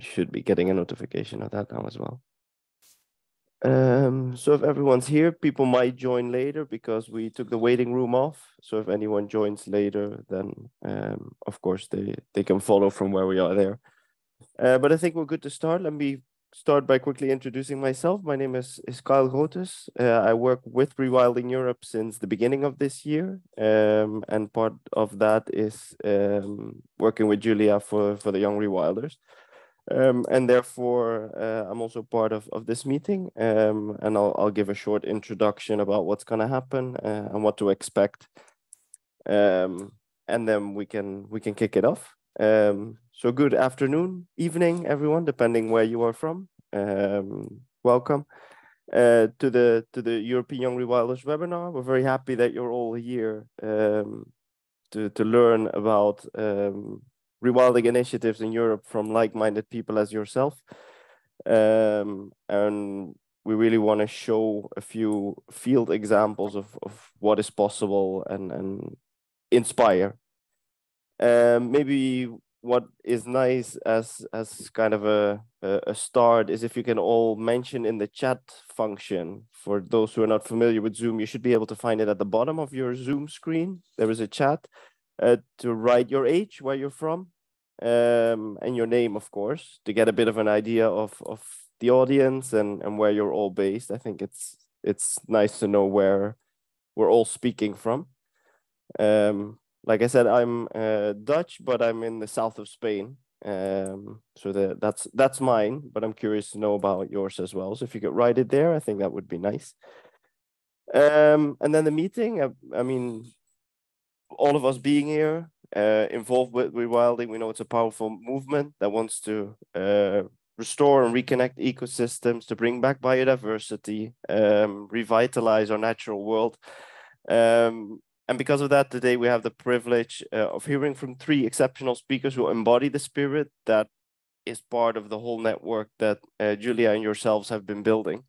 should be getting a notification of that now as well. Um, so if everyone's here, people might join later because we took the waiting room off. So if anyone joins later, then um, of course they, they can follow from where we are there. Uh, but I think we're good to start. Let me start by quickly introducing myself. My name is, is Kyle Grotes. Uh, I work with Rewilding Europe since the beginning of this year. Um, and part of that is um, working with Julia for, for the Young Rewilders. Um, and therefore, uh, I'm also part of, of this meeting, um, and I'll, I'll give a short introduction about what's going to happen uh, and what to expect, um, and then we can we can kick it off. Um, so, good afternoon, evening, everyone, depending where you are from. Um, welcome uh, to the to the European Young Rewilders webinar. We're very happy that you're all here um, to to learn about rewilding initiatives in Europe from like-minded people as yourself. Um, and we really want to show a few field examples of, of what is possible and, and inspire. Um, maybe what is nice as as kind of a, a, start is if you can all mention in the chat function for those who are not familiar with Zoom, you should be able to find it at the bottom of your Zoom screen. There is a chat uh, to write your age, where you're from, um, and your name, of course, to get a bit of an idea of, of the audience and, and where you're all based. I think it's it's nice to know where we're all speaking from. Um, like I said, I'm uh, Dutch, but I'm in the south of Spain. Um, so the, that's that's mine, but I'm curious to know about yours as well. So if you could write it there, I think that would be nice. Um, and then the meeting, I, I mean, all of us being here, uh, involved with rewilding. We know it's a powerful movement that wants to uh, restore and reconnect ecosystems, to bring back biodiversity, um, revitalize our natural world. Um, and because of that, today we have the privilege uh, of hearing from three exceptional speakers who embody the spirit that is part of the whole network that uh, Julia and yourselves have been building.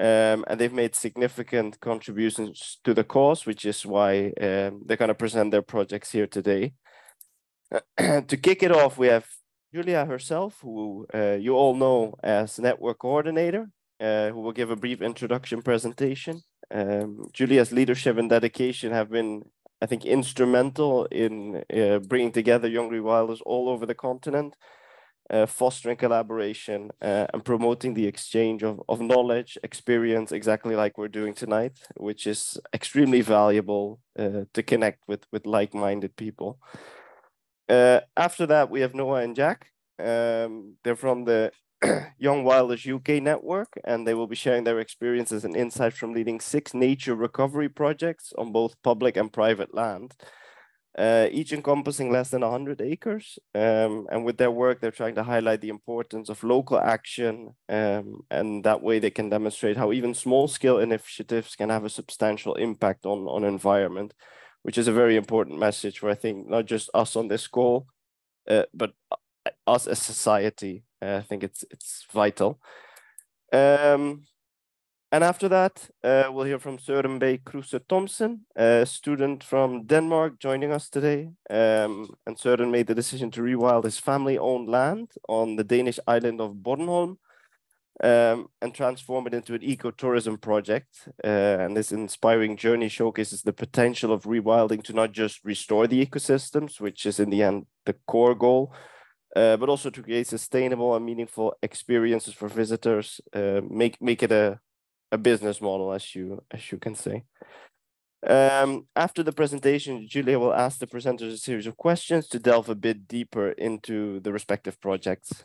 Um, and they've made significant contributions to the cause, which is why um, they're going to present their projects here today. to kick it off, we have Julia herself, who uh, you all know as network coordinator, uh, who will give a brief introduction presentation. Um, Julia's leadership and dedication have been, I think, instrumental in uh, bringing together young rewilders all over the continent uh, fostering collaboration uh, and promoting the exchange of, of knowledge, experience, exactly like we're doing tonight, which is extremely valuable uh, to connect with, with like-minded people. Uh, after that, we have Noah and Jack. Um, they're from the Young Wilders UK network, and they will be sharing their experiences and insights from leading six nature recovery projects on both public and private land uh, each encompassing less than 100 acres. Um, and with their work, they're trying to highlight the importance of local action. Um, and that way they can demonstrate how even small scale initiatives can have a substantial impact on, on environment, which is a very important message for, I think, not just us on this call, uh, but us as society. Uh, I think it's, it's vital. Um, and after that, uh, we'll hear from Søren Bay Kruse Thomsen, a student from Denmark joining us today. Um, and Søren made the decision to rewild his family-owned land on the Danish island of Bornholm um, and transform it into an ecotourism project. Uh, and this inspiring journey showcases the potential of rewilding to not just restore the ecosystems, which is in the end the core goal, uh, but also to create sustainable and meaningful experiences for visitors, uh, make make it a a business model, as you as you can say. Um, after the presentation, Julia will ask the presenters a series of questions to delve a bit deeper into the respective projects.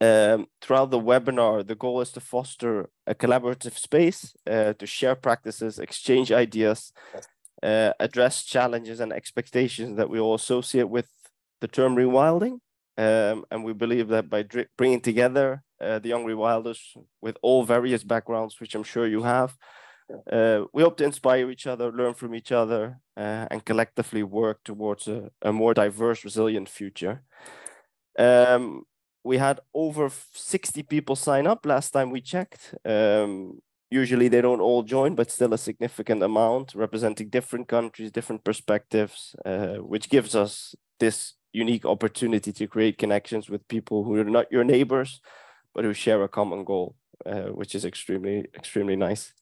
Um, throughout the webinar, the goal is to foster a collaborative space uh, to share practices, exchange ideas, uh, address challenges and expectations that we all associate with the term rewilding. Um, and we believe that by bringing together uh, the young rewilders with all various backgrounds, which I'm sure you have. Uh, we hope to inspire each other, learn from each other, uh, and collectively work towards a, a more diverse, resilient future. Um, we had over 60 people sign up last time we checked. Um, usually they don't all join, but still a significant amount representing different countries, different perspectives, uh, which gives us this unique opportunity to create connections with people who are not your neighbors, but who share a common goal, uh, which is extremely, extremely nice.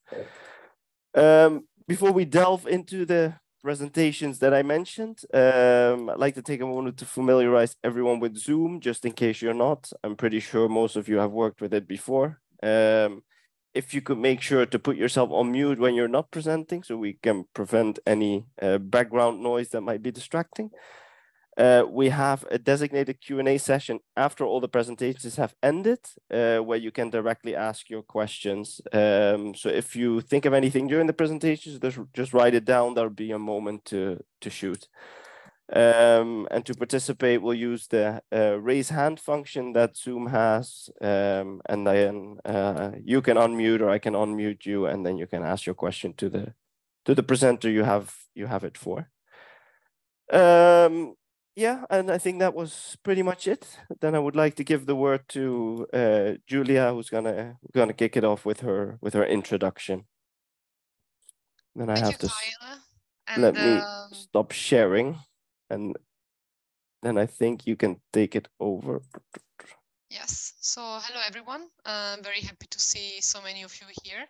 Um, before we delve into the presentations that I mentioned, um, I'd like to take a moment to familiarize everyone with Zoom, just in case you're not. I'm pretty sure most of you have worked with it before. Um, if you could make sure to put yourself on mute when you're not presenting so we can prevent any uh, background noise that might be distracting. Uh, we have a designated Q&A session after all the presentations have ended, uh, where you can directly ask your questions. Um, so if you think of anything during the presentations, just, just write it down. There'll be a moment to, to shoot. Um, and to participate, we'll use the uh, raise hand function that Zoom has. Um, and then uh, you can unmute or I can unmute you, and then you can ask your question to the to the presenter you have you have it for. Um, yeah, and I think that was pretty much it. Then I would like to give the word to uh, Julia, who's gonna gonna kick it off with her with her introduction. Then I Thank have to and, let me um, stop sharing, and then I think you can take it over. Yes. So hello, everyone. I'm very happy to see so many of you here.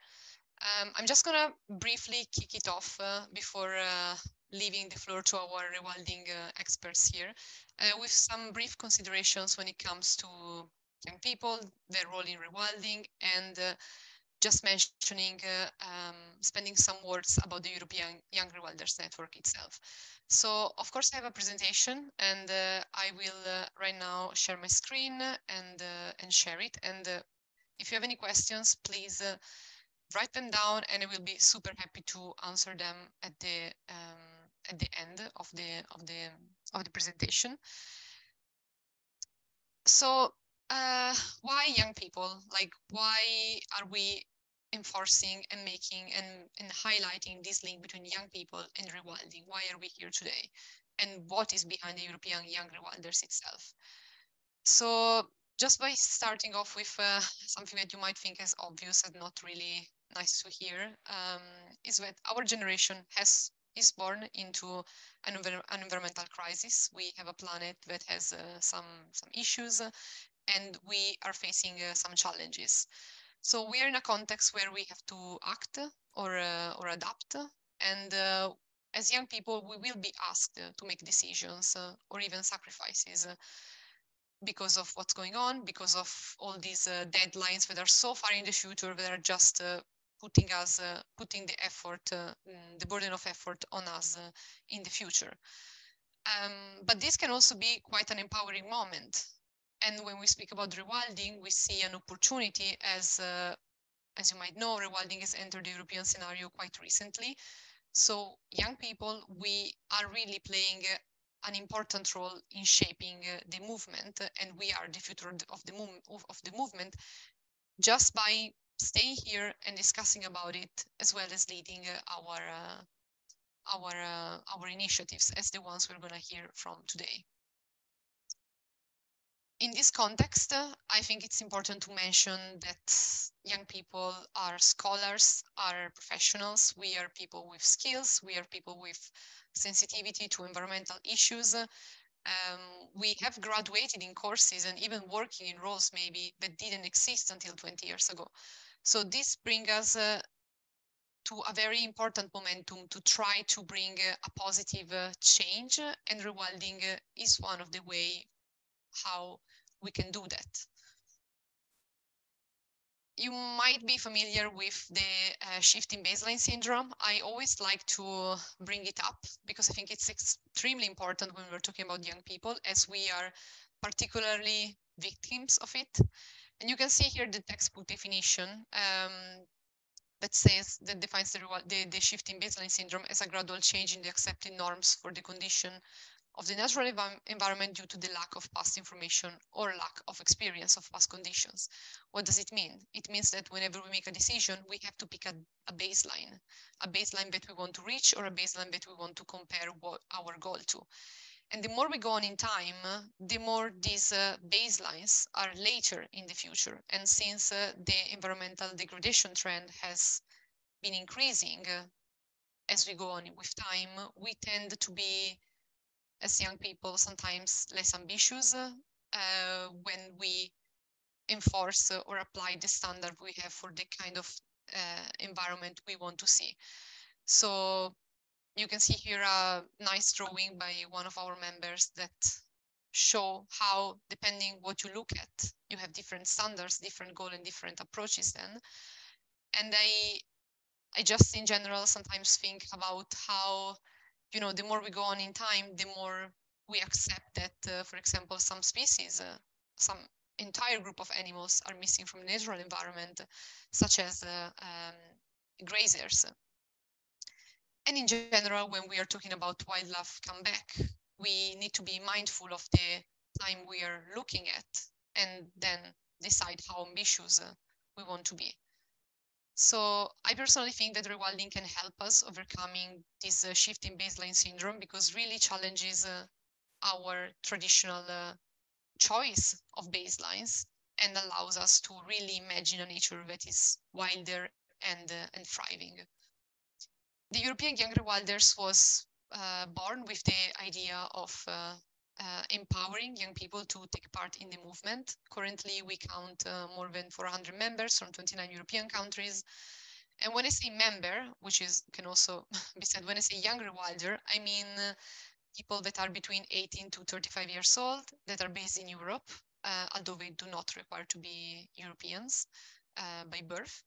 Um, I'm just gonna briefly kick it off uh, before uh, leaving the floor to our rewilding uh, experts here uh, with some brief considerations when it comes to young people, their role in rewilding, and uh, just mentioning, uh, um, spending some words about the European Young Rewilders Network itself. So, of course, I have a presentation, and uh, I will uh, right now share my screen and and share it. And if you have any questions, please write them down and I will be super happy to answer them at the um, at the end of the of the of the presentation. So uh, why young people? Like why are we enforcing and making and, and highlighting this link between young people and rewilding? Why are we here today? And what is behind the European Young Rewilders itself? So just by starting off with uh, something that you might think is obvious and not really nice to hear, um, is that our generation has is born into an, an, environmental crisis. We have a planet that has uh, some some issues, and we are facing uh, some challenges. So we are in a context where we have to act or uh, or adapt, and as young people, we will be asked to make decisions or even sacrifices because of what's going on, because of all these uh, deadlines that are so far in the future that are just uh, putting us, uh, putting the effort, uh, mm, the burden of effort on us uh, in the future. Um, but this can also be quite an empowering moment. And when we speak about rewilding, we see an opportunity as, as you might know, rewilding has entered the European scenario quite recently. So young people, we are really playing an important role in shaping uh, the movement and we are the future of the, of the movement just by staying here and discussing about it, as well as leading uh, our uh, our uh, our initiatives as the ones we're going to hear from today. In this context, uh, I think it's important to mention that young people are scholars, are professionals. We are people with skills. We are people with sensitivity to environmental issues. Um, we have graduated in courses and even working in roles maybe that didn't exist until 20 years ago. So this brings us uh, to a very important momentum to try to bring uh, a positive uh, change and rewilding is one of the way how we can do that. You might be familiar with the uh, shifting baseline syndrome. I always like to bring it up because I think it's extremely important when we're talking about young people as we are particularly victims of it. And you can see here the textbook definition um, that says that defines the, the, the shifting baseline syndrome as a gradual change in the accepted norms for the condition of the natural env environment due to the lack of past information or lack of experience of past conditions. What does it mean? It means that whenever we make a decision, we have to pick a, a baseline, a baseline that we want to reach or a baseline that we want to compare what our goal to. And the more we go on in time, the more these uh, baselines are later in the future. And since uh, the environmental degradation trend has been increasing uh, as we go on with time, we tend to be as young people, sometimes less ambitious uh, when we enforce or apply the standard we have for the kind of uh, environment we want to see. So you can see here a nice drawing by one of our members that show how, depending what you look at, you have different standards, different goal and different approaches then. And I, I just in general sometimes think about how, you know, the more we go on in time, the more we accept that, uh, for example, some species, uh, some entire group of animals are missing from the natural environment, such as uh, um, grazers. And in general, when we are talking about wildlife comeback, we need to be mindful of the time we are looking at and then decide how ambitious uh, we want to be. So I personally think that rewilding can help us overcoming this uh, shift in baseline syndrome because really challenges uh, our traditional uh, choice of baselines and allows us to really imagine a nature that is wilder and, uh, and thriving. The European Young Rewilders was uh, born with the idea of uh, uh, empowering young people to take part in the movement. Currently, we count uh, more than 400 members from 29 European countries. And when I say member, which is can also be said when I say young rewilder, I mean uh, people that are between 18 to 35 years old that are based in Europe, uh, although they do not require to be Europeans by birth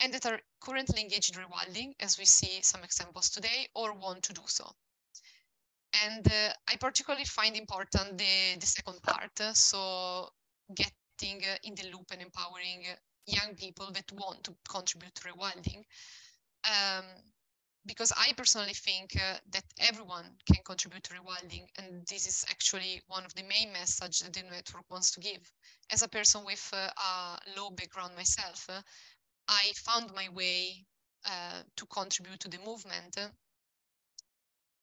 and that are currently engaged in rewilding, as we see some examples today, or want to do so. And uh, I particularly find important the, the second part, uh, so getting uh, in the loop and empowering young people that want to contribute to rewilding. Um, because I personally think uh, that everyone can contribute to rewilding, and this is actually one of the main messages that the network wants to give. As a person with uh, a low background myself, I found my way uh, to contribute to the movement.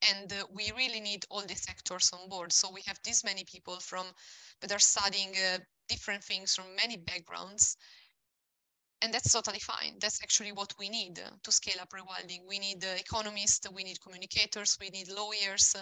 And uh, we really need all the sectors on board. So we have this many people from that are studying uh, different things from many backgrounds. And that's totally fine. That's actually what we need to scale up rewilding. We need economists, we need communicators, we need lawyers.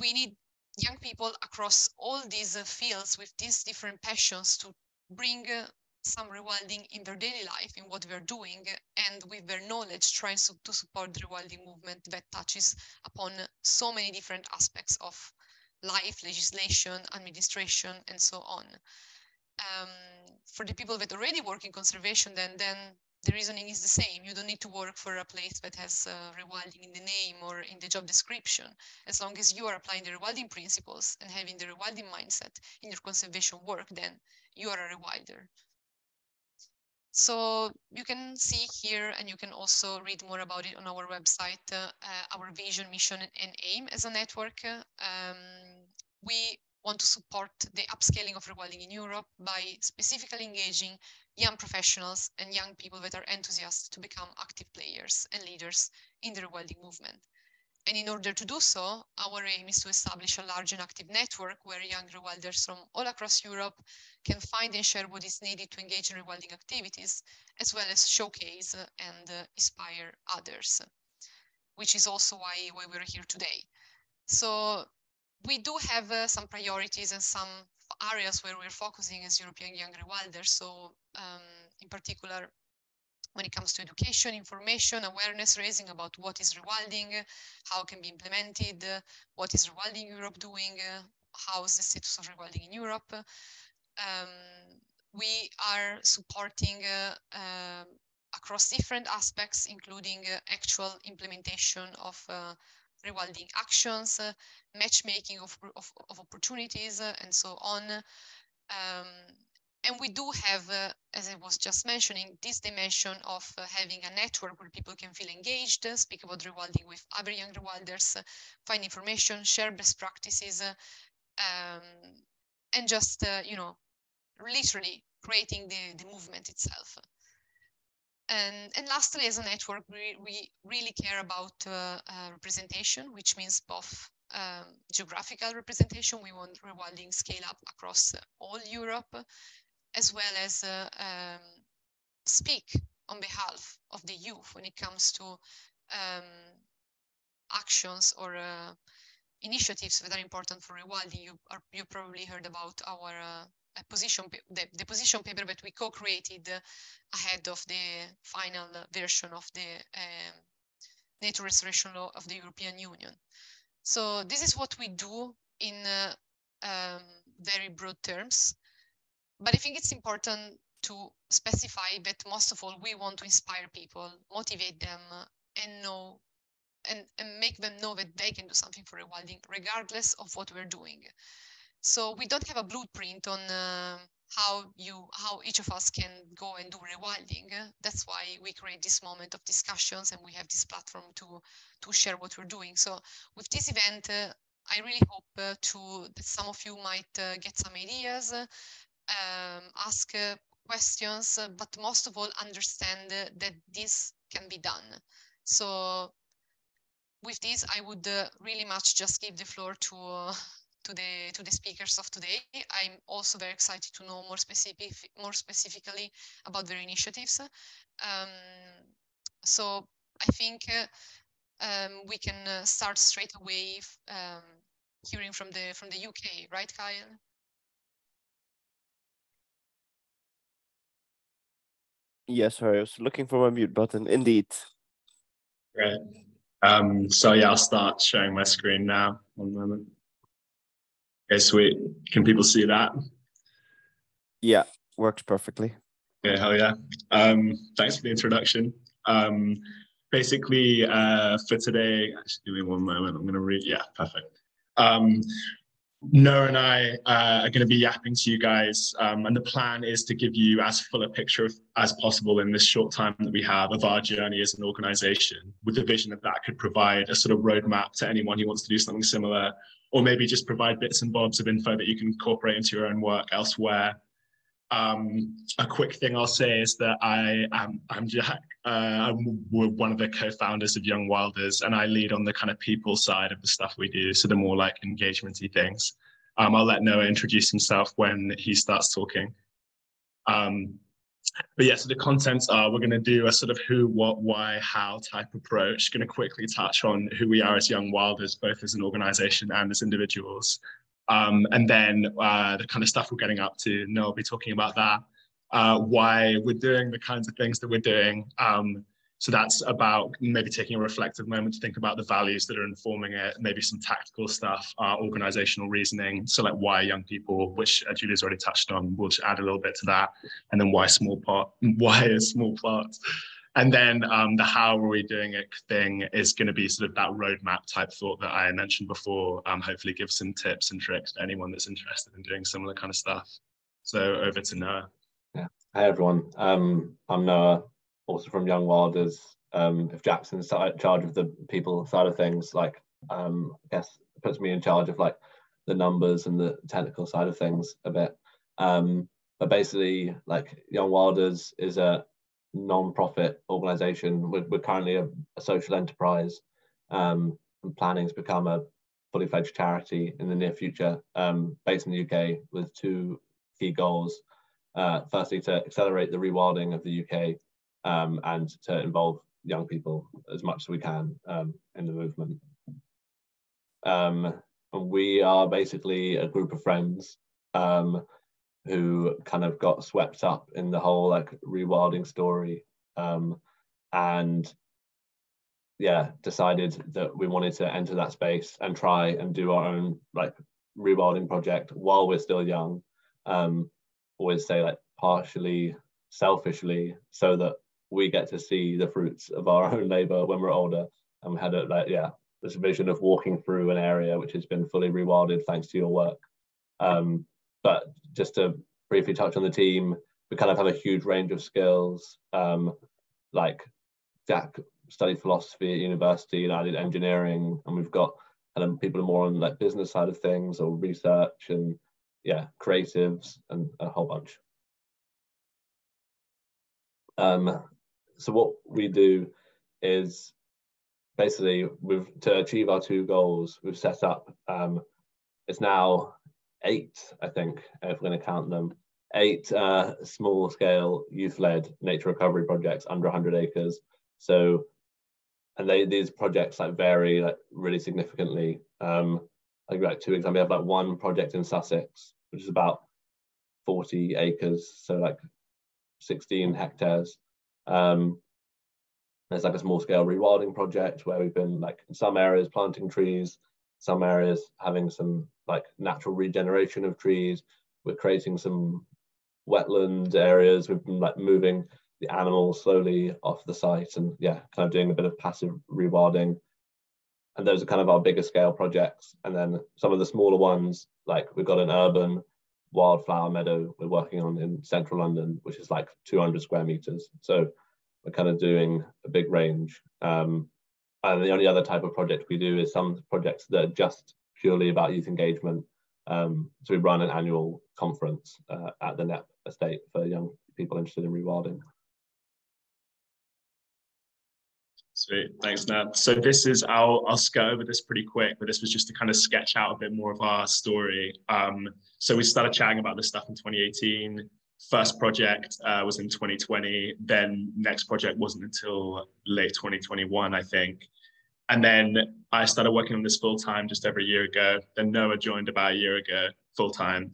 we need young people across all these uh, fields with these different passions to bring uh, some rewilding in their daily life, in what we're doing, and with their knowledge, trying to, to support the rewilding movement that touches upon so many different aspects of life, legislation, administration, and so on. Um, for the people that already work in conservation, then then the reasoning is the same. You don't need to work for a place that has uh, rewilding in the name or in the job description. As long as you are applying the rewilding principles and having the rewilding mindset in your conservation work, then you are a rewilder. So you can see here, and you can also read more about it on our website, uh, uh, our vision, mission, and aim as a network. Um, we want to support the upscaling of rewilding in Europe by specifically engaging young professionals and young people that are enthusiasts to become active players and leaders in the rewilding movement. And in order to do so, our aim is to establish a large and active network where young rewilders from all across Europe can find and share what is needed to engage in rewilding activities, as well as showcase and inspire others, which is also why, why we're here today. So we do have uh, some priorities and some areas where we're focusing as European Young Rewilders. So um, in particular, when it comes to education, information, awareness raising about what is rewilding, how it can be implemented, what is rewilding Europe doing, how is the status of rewilding in Europe. Um, we are supporting uh, uh, across different aspects, including uh, actual implementation of uh, rewilding actions, uh, matchmaking of, of, of opportunities, and so on. Um, and we do have, uh, as I was just mentioning, this dimension of uh, having a network where people can feel engaged, uh, speak about rewilding with other young rewilders, uh, find information, share best practices, uh, um, and just, uh, you know, literally creating the, the movement itself. And, and lastly, as a network, we, we really care about representation, which means both um, geographical representation. We want rewilding scale up across all Europe as well as uh, um, speak on behalf of the youth when it comes to um, actions or uh, initiatives that are important for rewilding. You you probably heard about our uh, position the, the position paper that we co-created ahead of the final version of the um, nature restoration law of the European Union. So this is what we do in uh, um, very broad terms. But I think it's important to specify that most of all, we want to inspire people, motivate them, and know and, and make them know that they can do something for rewilding regardless of what we're doing. So we don't have a blueprint on uh, how you how each of us can go and do rewilding. That's why we create this moment of discussions and we have this platform to to share what we're doing. So with this event, uh, I really hope uh, to that some of you might uh, get some ideas, um, ask uh, questions, uh, but most of all understand that this can be done. So with this, I would uh, really much just give the floor to uh, to the to the speakers of today. I'm also very excited to know more specific more specifically about their initiatives. Um, so I think uh, um, we can uh, start straight away um, hearing from the from the UK, right, Kyle? Yes, sorry, I was looking for my mute button. Indeed. Great. Um, so yeah, I'll start sharing my screen now. One moment. Okay, sweet. Can people see that? Yeah, works perfectly. Yeah, hell yeah. Um, thanks for the introduction. Um, basically, uh, for today, actually, give me one moment. I'm going to read. Yeah, perfect. Um, Noah and I uh, are going to be yapping to you guys, um, and the plan is to give you as full a picture of, as possible in this short time that we have of our journey as an organization, with the vision that that could provide a sort of roadmap to anyone who wants to do something similar, or maybe just provide bits and bobs of info that you can incorporate into your own work elsewhere. Um, a quick thing I'll say is that I am I'm Jack. Uh, I'm one of the co-founders of Young Wilders, and I lead on the kind of people side of the stuff we do, so the more like engagementy things. Um, I'll let Noah introduce himself when he starts talking. Um, but yeah, so the contents are we're going to do a sort of who, what, why, how type approach. Going to quickly touch on who we are as Young Wilders, both as an organization and as individuals. Um, and then uh, the kind of stuff we're getting up to. Noah will be talking about that, uh, why we're doing the kinds of things that we're doing. Um, so that's about maybe taking a reflective moment to think about the values that are informing it, maybe some tactical stuff, uh, organizational reasoning. So like why young people, which uh, Julia's already touched on, we'll add a little bit to that. And then why small part, why a small part. And then um, the how are we doing it thing is going to be sort of that roadmap type thought that I mentioned before. Um, hopefully, give some tips and tricks to anyone that's interested in doing similar kind of stuff. So over to Noah. Yeah. Hi everyone. Um, I'm Noah, also from Young Wilders. Um, if Jackson's in charge of the people side of things, like um, I guess puts me in charge of like the numbers and the technical side of things a bit. Um, but basically, like Young Wilders is a non-profit organization. We're, we're currently a, a, social enterprise um, and planning to become a fully fledged charity in the near future, um, based in the UK with two key goals. Uh, firstly, to accelerate the rewilding of the UK um, and to involve young people as much as we can um, in the movement. Um, we are basically a group of friends um, who kind of got swept up in the whole like rewilding story um, and yeah decided that we wanted to enter that space and try and do our own like rewilding project while we're still young um always say like partially selfishly so that we get to see the fruits of our own labor when we're older. And we had a like yeah this vision of walking through an area which has been fully rewilded thanks to your work. Um but just to briefly touch on the team, we kind of have a huge range of skills. Um, like Jack studied philosophy at university and I did engineering, and we've got kind of people more on like business side of things or research and yeah, creatives and a whole bunch. Um, so what we do is basically we've to achieve our two goals we've set up um, it's now eight, I think, if we're going to count them, eight uh, small scale youth led nature recovery projects under 100 acres. So, and they these projects like vary like really significantly. Um, I'll give like two examples. We have like one project in Sussex, which is about 40 acres, so like 16 hectares. Um, there's like a small scale rewilding project where we've been like in some areas planting trees, some areas having some like natural regeneration of trees. We're creating some wetland areas. We've been like moving the animals slowly off the site and yeah, kind of doing a bit of passive rewilding. And those are kind of our bigger scale projects. And then some of the smaller ones, like we've got an urban wildflower meadow we're working on in central London, which is like 200 square meters. So we're kind of doing a big range. Um, and the only other type of project we do is some projects that are just purely about youth engagement. Um, so we run an annual conference uh, at the Knepp estate for young people interested in rewilding. Sweet, thanks, Nat. So this is, I'll, I'll skirt over this pretty quick, but this was just to kind of sketch out a bit more of our story. Um, so we started chatting about this stuff in 2018. First project uh, was in 2020. Then next project wasn't until late 2021, I think. And then I started working on this full time just over a year ago. Then Noah joined about a year ago full time.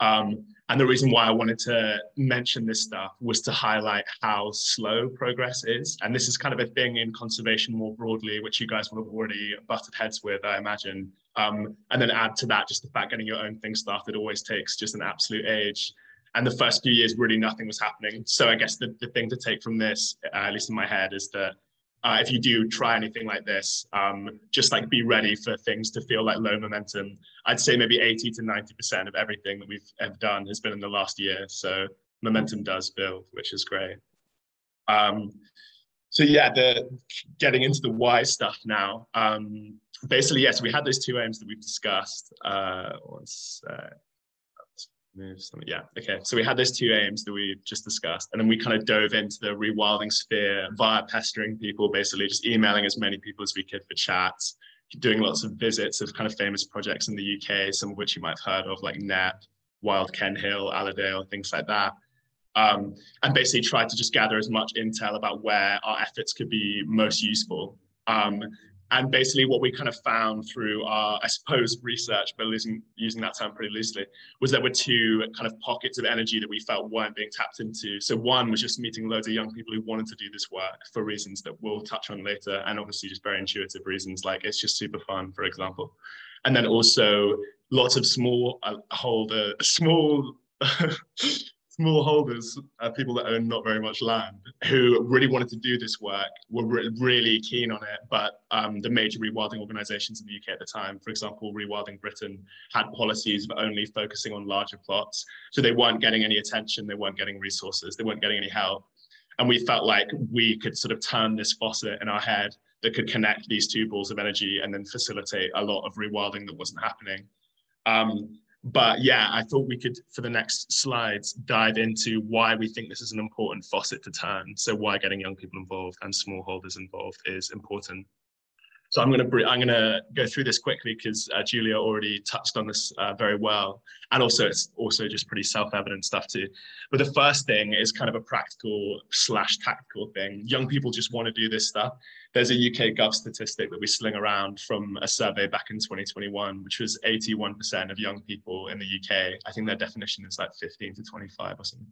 Um, and the reason why I wanted to mention this stuff was to highlight how slow progress is. And this is kind of a thing in conservation more broadly, which you guys would have already butted heads with, I imagine. Um, and then add to that just the fact getting your own thing started always takes just an absolute age. And the first few years, really nothing was happening. So I guess the, the thing to take from this, uh, at least in my head, is that uh, if you do try anything like this, um, just like be ready for things to feel like low momentum. I'd say maybe 80 to 90% of everything that we've ever done has been in the last year. So momentum does build, which is great. Um, so yeah, the getting into the why stuff now. Um, basically, yes, we had those two aims that we've discussed. Uh. Yeah. Okay. So we had those two aims that we just discussed, and then we kind of dove into the rewilding sphere via pestering people, basically just emailing as many people as we could for chats, doing lots of visits of kind of famous projects in the UK, some of which you might have heard of, like Knepp, Wild Ken Hill, Alladale, things like that. Um, and basically tried to just gather as much intel about where our efforts could be most useful. Um, and basically, what we kind of found through our, I suppose, research, but using, using that term pretty loosely, was there were two kind of pockets of energy that we felt weren't being tapped into. So one was just meeting loads of young people who wanted to do this work for reasons that we'll touch on later, and obviously just very intuitive reasons, like it's just super fun, for example. And then also lots of small uh, holder, small small holders, uh, people that own not very much land, who really wanted to do this work, were re really keen on it. But um, the major rewilding organisations in the UK at the time, for example, Rewilding Britain, had policies of only focusing on larger plots. So they weren't getting any attention, they weren't getting resources, they weren't getting any help. And we felt like we could sort of turn this faucet in our head that could connect these two balls of energy and then facilitate a lot of rewilding that wasn't happening. Um, but yeah, I thought we could, for the next slides, dive into why we think this is an important faucet to turn. So why getting young people involved and smallholders involved is important. So I'm going to I'm going to go through this quickly because uh, Julia already touched on this uh, very well, and also it's also just pretty self-evident stuff too. But the first thing is kind of a practical slash tactical thing. Young people just want to do this stuff. There's a UK Gov statistic that we sling around from a survey back in 2021, which was 81% of young people in the UK. I think their definition is like 15 to 25 or something.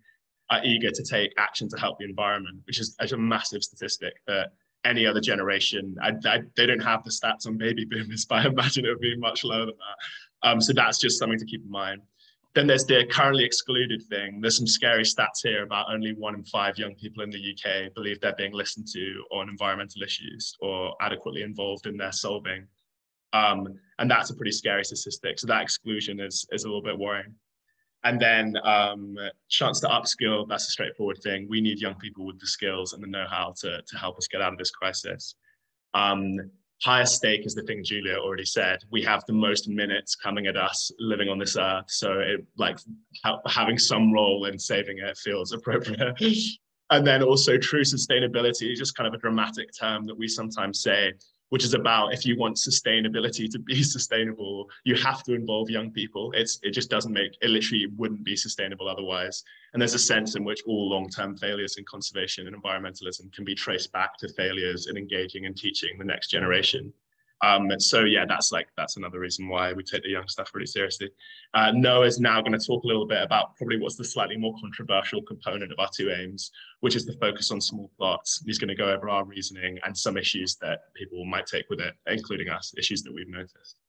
Are eager to take action to help the environment, which is a massive statistic that any other generation. I, I, they don't have the stats on baby boomers, but I imagine it would be much lower than that. Um, so that's just something to keep in mind. Then there's the currently excluded thing. There's some scary stats here about only one in five young people in the UK believe they're being listened to on environmental issues or adequately involved in their solving. Um, and that's a pretty scary statistic. So that exclusion is, is a little bit worrying. And then um, chance to upskill, that's a straightforward thing. We need young people with the skills and the know-how to, to help us get out of this crisis. Um, higher stake is the thing Julia already said. We have the most minutes coming at us living on this earth. So it like ha having some role in saving it feels appropriate. and then also true sustainability is just kind of a dramatic term that we sometimes say which is about if you want sustainability to be sustainable, you have to involve young people. It's it just doesn't make it literally wouldn't be sustainable otherwise. And there's a sense in which all long-term failures in conservation and environmentalism can be traced back to failures in engaging and teaching the next generation. Um, so yeah, that's like that's another reason why we take the young stuff really seriously. Uh, Noah is now going to talk a little bit about probably what's the slightly more controversial component of our two aims, which is the focus on small plots. He's going to go over our reasoning and some issues that people might take with it, including us, issues that we've noticed.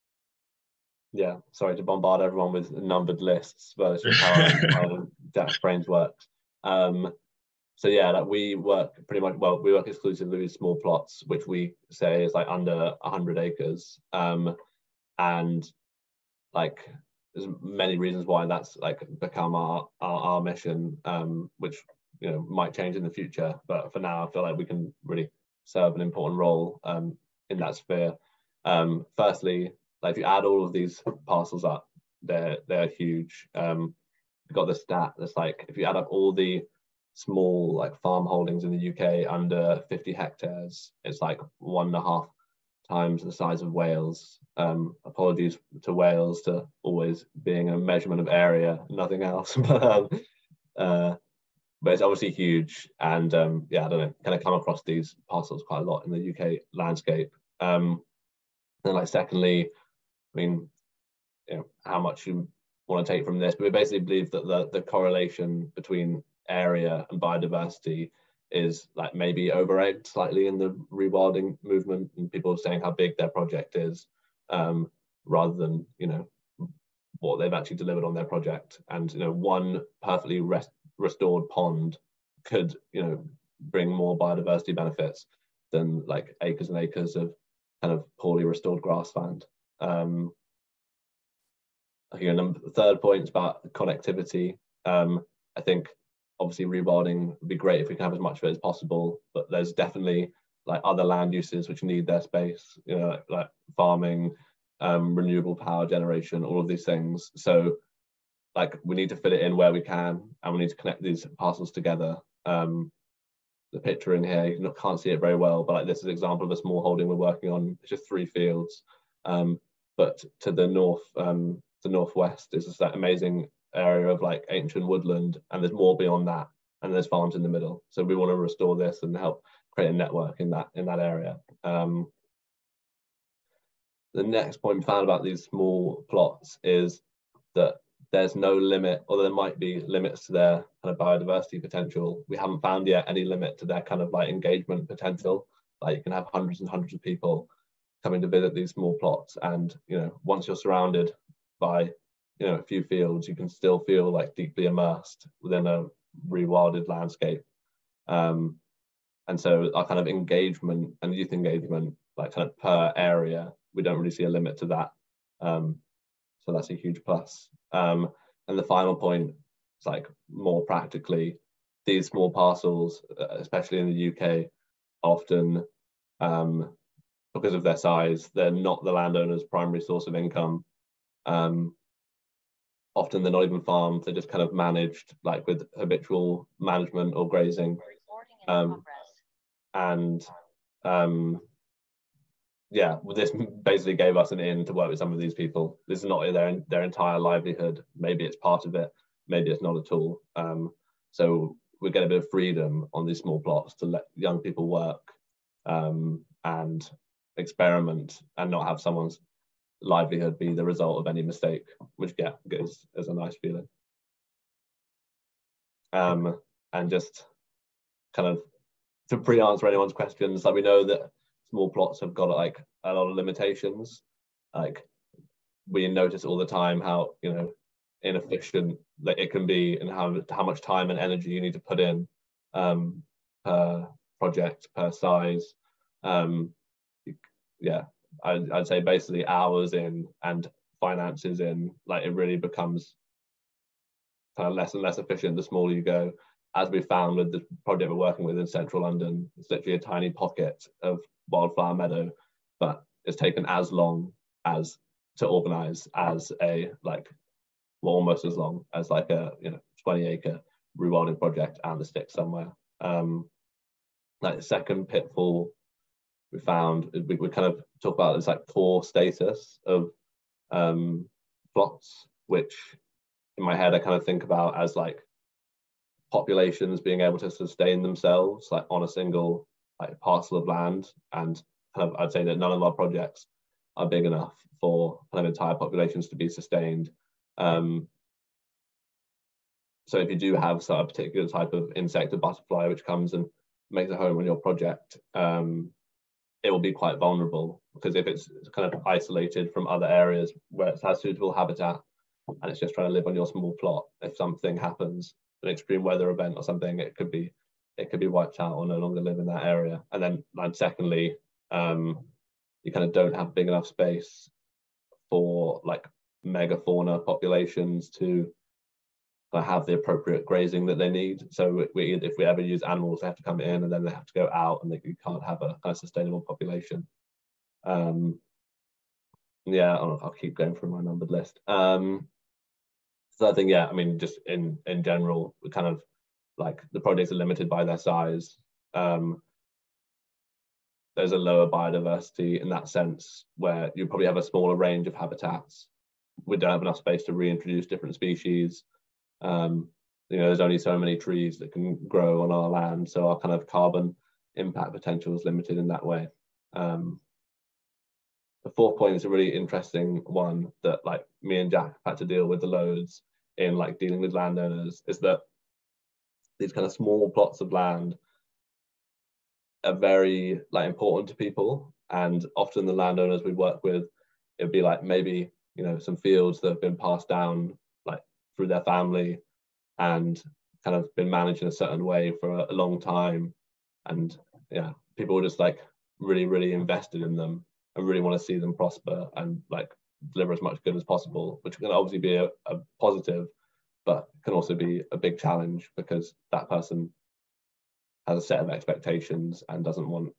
Yeah, sorry to bombard everyone with numbered lists, but it's just how, how brains works. Um, so yeah, like we work pretty much well. We work exclusively with small plots, which we say is like under hundred acres, um, and like there's many reasons why that's like become our our, our mission, um, which you know might change in the future. But for now, I feel like we can really serve an important role um, in that sphere. Um, firstly, like if you add all of these parcels up, they're they're huge. Um, we've got the stat that's like if you add up all the small like farm holdings in the UK under 50 hectares. It's like one and a half times the size of Wales. Um, apologies to Wales to always being a measurement of area, nothing else. but um, uh, but it's obviously huge, and um, yeah, I don't know, kind of come across these parcels quite a lot in the UK landscape. Um, and like secondly, I mean, you know, how much you want to take from this, but we basically believe that the, the correlation between area and biodiversity is like maybe over-egged slightly in the rewilding movement and people saying how big their project is um, rather than you know what they've actually delivered on their project. And you know one perfectly rest, restored pond could you know bring more biodiversity benefits than like acres and acres of kind of poorly restored grassland. Um, I think number, the third point is about connectivity. Um, I think obviously rewilding would be great if we can have as much of it as possible, but there's definitely like other land uses which need their space, you know, like farming, um, renewable power generation, all of these things. So like we need to fit it in where we can and we need to connect these parcels together. Um, the picture in here, you can't see it very well, but like this is an example of a small holding we're working on. It's just three fields. Um, but to the north, um, the northwest is that amazing area of like ancient woodland, and there's more beyond that, and there's farms in the middle. So we want to restore this and help create a network in that in that area. Um, the next point we found about these small plots is that there's no limit, or there might be limits to their kind of biodiversity potential. We haven't found yet any limit to their kind of like engagement potential. Like you can have hundreds and hundreds of people coming to visit these small plots, and you know once you're surrounded by you know a few fields, you can still feel like deeply immersed within a rewilded landscape. Um, and so our kind of engagement and youth engagement, like kind of per area, we don't really see a limit to that. Um, so that's a huge plus. Um, and the final point is like more practically, these small parcels, uh, especially in the UK, often um, because of their size, they're not the landowner's primary source of income. Um, often they're not even farmed they're just kind of managed like with habitual management or grazing. Um, and um, yeah well, this basically gave us an in to work with some of these people. This is not their their entire livelihood. Maybe it's part of it maybe it's not at all. Um, so we get a bit of freedom on these small plots to let young people work um, and experiment and not have someone's livelihood be the result of any mistake, which yeah, is, is a nice feeling. Um, and just kind of to pre-answer anyone's questions, like we know that small plots have got like a lot of limitations. Like we notice all the time how you know inefficient that it can be and how how much time and energy you need to put in um, per project per size. Um, yeah, I'd, I'd say basically hours in and finances in, like it really becomes kind of less and less efficient the smaller you go. As we found with the project we're working with in central London, it's literally a tiny pocket of wildflower meadow, but it's taken as long as to organize as a like well, almost as long as like a you know 20 acre rewilding project and the stick somewhere. Um, like the second pitfall we found we, we kind of talk about this like core status of um, plots, which in my head I kind of think about as like populations being able to sustain themselves like on a single like parcel of land and kind of I'd say that none of our projects are big enough for kind of entire populations to be sustained. Um, so if you do have sort of a particular type of insect or butterfly which comes and makes a home on your project, um, it will be quite vulnerable because if it's kind of isolated from other areas where it has suitable habitat and it's just trying to live on your small plot, if something happens, an extreme weather event or something, it could be it could be wiped out or no longer live in that area. And then, and secondly, um, you kind of don't have big enough space for like megafauna populations to have the appropriate grazing that they need. So we, if we ever use animals, they have to come in and then they have to go out, and you can't have a sustainable population. Um, yeah, I'll, I'll, keep going through my numbered list. Um, so I think, yeah, I mean, just in in general, we kind of like the projects are limited by their size. Um, there's a lower biodiversity in that sense, where you probably have a smaller range of habitats. We don't have enough space to reintroduce different species. Um, you know, there's only so many trees that can grow on our land, so our kind of carbon impact potential is limited in that way. Um, the fourth point is a really interesting one that like me and Jack had to deal with the loads in like dealing with landowners is that these kind of small plots of land are very like important to people and often the landowners we work with it'd be like maybe you know some fields that have been passed down through their family and kind of been managed in a certain way for a, long time. And yeah people are just like really really invested in them and really want to see them prosper and like deliver as much good as possible which can obviously be a, a positive but can also be a big challenge because that person has a set of expectations and doesn't want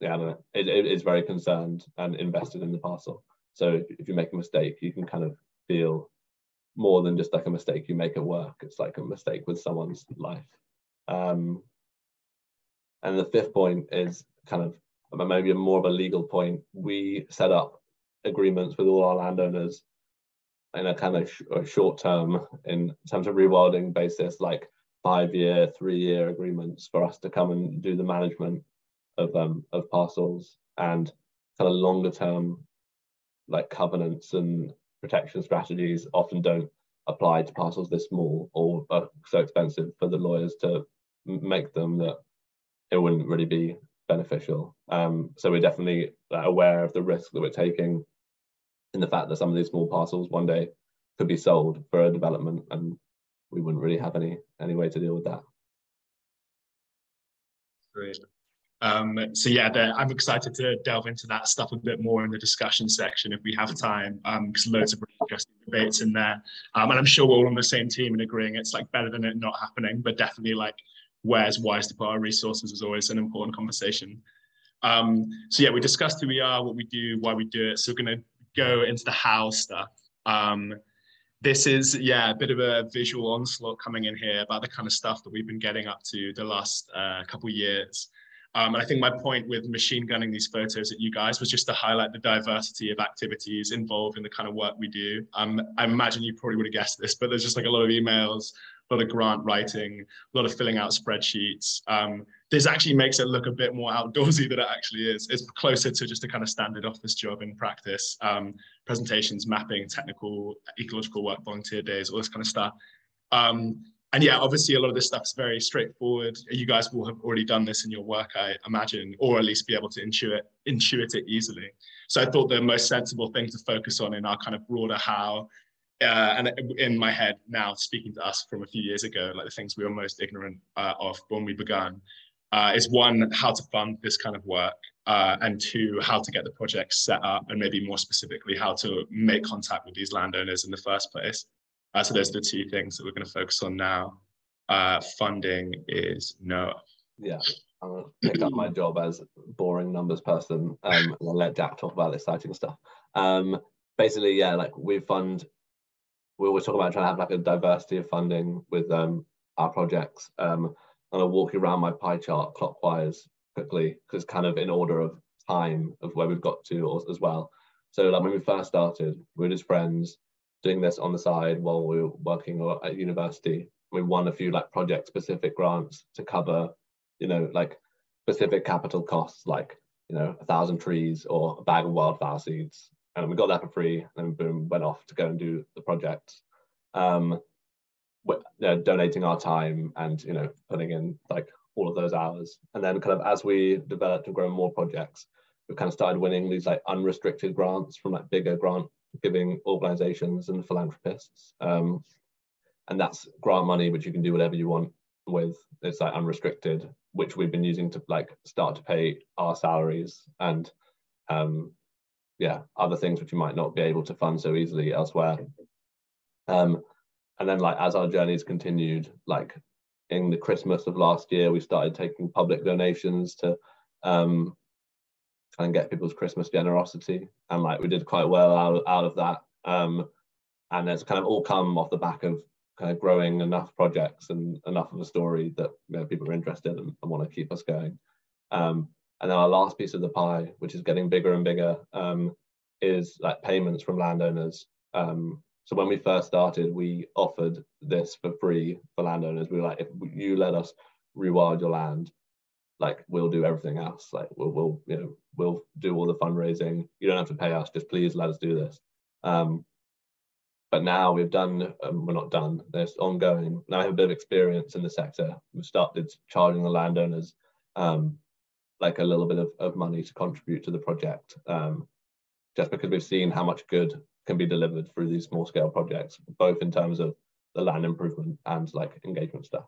yeah I don't know it, it is very concerned and invested in the parcel. So if you make a mistake you can kind of feel more than just like a mistake you make at work. It's like a mistake with someone's life. Um, and the fifth point is kind of maybe more of a legal point. We set up agreements with all our landowners in a kind of sh short term in terms of rewilding basis, like five year, three year agreements for us to come and do the management of um, of parcels and kind of longer term like covenants and protection strategies often don't apply to parcels this small or are so expensive for the lawyers to make them that it wouldn't really be beneficial. Um, so we're definitely aware of the risk that we're taking in the fact that some of these small parcels one day could be sold for a development and we wouldn't really have any any way to deal with that. Great. Um, so yeah, I'm excited to delve into that stuff a bit more in the discussion section if we have time, because um, loads of really interesting debates in there. Um, and I'm sure we're all on the same team and agreeing it's like better than it not happening, but definitely like where's wise to put our resources is always an important conversation. Um, so yeah, we discussed who we are, what we do, why we do it. So we're going to go into the how stuff. Um, this is yeah a bit of a visual onslaught coming in here about the kind of stuff that we've been getting up to the last uh, couple of years um, and I think my point with machine gunning these photos at you guys was just to highlight the diversity of activities involved in the kind of work we do. Um, I imagine you probably would have guessed this, but there's just like a lot of emails, a lot of grant writing, a lot of filling out spreadsheets. Um, this actually makes it look a bit more outdoorsy than it actually is. It's closer to just a kind of standard office job in practice. Um, presentations, mapping, technical, ecological work, volunteer days, all this kind of stuff. Um, and yeah, obviously a lot of this stuff is very straightforward. You guys will have already done this in your work, I imagine, or at least be able to intuit, intuit it easily. So I thought the most sensible thing to focus on in our kind of broader how, uh, and in my head now, speaking to us from a few years ago, like the things we were most ignorant uh, of when we began, uh, is one, how to fund this kind of work, uh, and two, how to get the project set up, and maybe more specifically, how to make contact with these landowners in the first place. Uh, so those are the two things that we're going to focus on now. Uh, funding is no. Yeah, I'm going to pick up my job as boring numbers person um, and I'll let Jack talk about the exciting stuff. Um, basically, yeah, like we fund, we always talk about trying to have like a diversity of funding with um, our projects. Um, I'm going to walk you around my pie chart clockwise quickly because kind of in order of time of where we've got to as well. So like when we first started, we were just friends doing this on the side while we were working at university. We won a few like project specific grants to cover, you know, like specific capital costs like, you know, a thousand trees or a bag of wildflower seeds. and we got that for free. And then boom, went off to go and do the project. Um, donating our time and you know putting in like all of those hours. And then kind of as we developed and grown more projects, we kind of started winning these like unrestricted grants from like bigger grant giving organizations and philanthropists. Um, and that's grant money, which you can do whatever you want with. It's like unrestricted, which we've been using to like start to pay our salaries and um, yeah, other things which you might not be able to fund so easily elsewhere. Um, and then like as our journeys continued, like in the Christmas of last year, we started taking public donations to um, and get people's Christmas generosity, and like we did quite well out, out of that. Um, and it's kind of all come off the back of kind of growing enough projects and enough of a story that you know, people are interested in and, and want to keep us going. Um, and then our last piece of the pie, which is getting bigger and bigger, um, is like payments from landowners. Um, so when we first started, we offered this for free for landowners. We were like, if you let us rewild your land, like we'll do everything else. Like we'll, we'll you know, we'll do all the fundraising. You don't have to pay us. Just please let us do this. Um, but now we've done, um, we're not done. There's ongoing. Now I have a bit of experience in the sector. We've started charging the landowners um, like a little bit of, of money to contribute to the project, um, just because we've seen how much good can be delivered through these small scale projects, both in terms of the land improvement and like engagement stuff.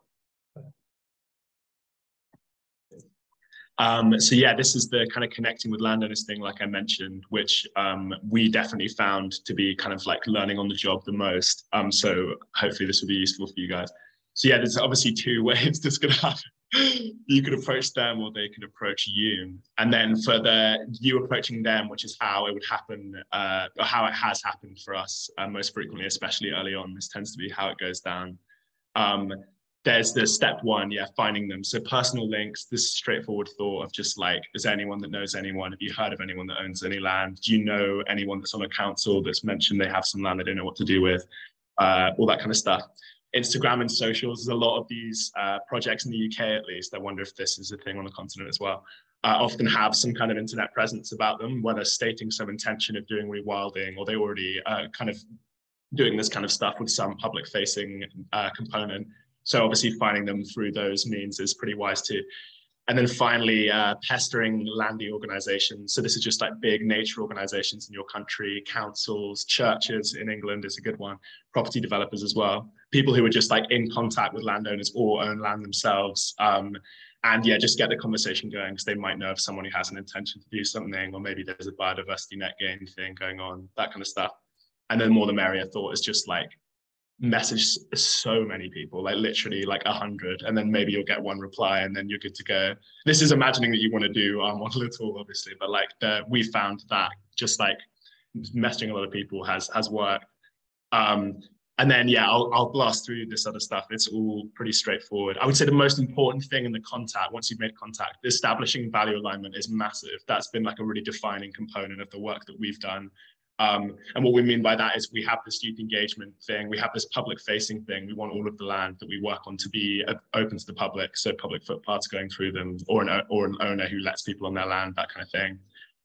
Um, so yeah, this is the kind of connecting with landowners thing, like I mentioned, which um, we definitely found to be kind of like learning on the job the most. Um, so hopefully this will be useful for you guys. So yeah, there's obviously two ways this could happen you could approach them or they could approach you. And then for the you approaching them, which is how it would happen, uh, or how it has happened for us uh, most frequently, especially early on. This tends to be how it goes down. There's the step one, yeah, finding them. So personal links, this straightforward thought of just like, is there anyone that knows anyone? Have you heard of anyone that owns any land? Do you know anyone that's on a council that's mentioned they have some land they don't know what to do with? Uh, all that kind of stuff. Instagram and socials. There's a lot of these uh, projects in the UK, at least. I wonder if this is a thing on the continent as well. Uh, often have some kind of internet presence about them, whether stating some intention of doing rewilding or they already uh, kind of doing this kind of stuff with some public facing uh, component. So obviously finding them through those means is pretty wise too. And then finally, uh, pestering landy organizations. So this is just like big nature organizations in your country, councils, churches in England is a good one, property developers as well. People who are just like in contact with landowners or own land themselves. Um, and yeah, just get the conversation going because they might know of someone who has an intention to do something, or maybe there's a biodiversity net gain thing going on, that kind of stuff. And then more the merrier thought is just like message so many people, like literally like a hundred, and then maybe you'll get one reply, and then you're good to go. This is imagining that you want to do um, one little, obviously, but like the, we found that just like messaging a lot of people has has worked. Um, and then yeah, I'll, I'll blast through this other stuff. It's all pretty straightforward. I would say the most important thing in the contact, once you've made contact, establishing value alignment is massive. That's been like a really defining component of the work that we've done um, and what we mean by that is we have this youth engagement thing, we have this public facing thing. We want all of the land that we work on to be uh, open to the public, so public footpaths going through them, or an, or an owner who lets people on their land, that kind of thing.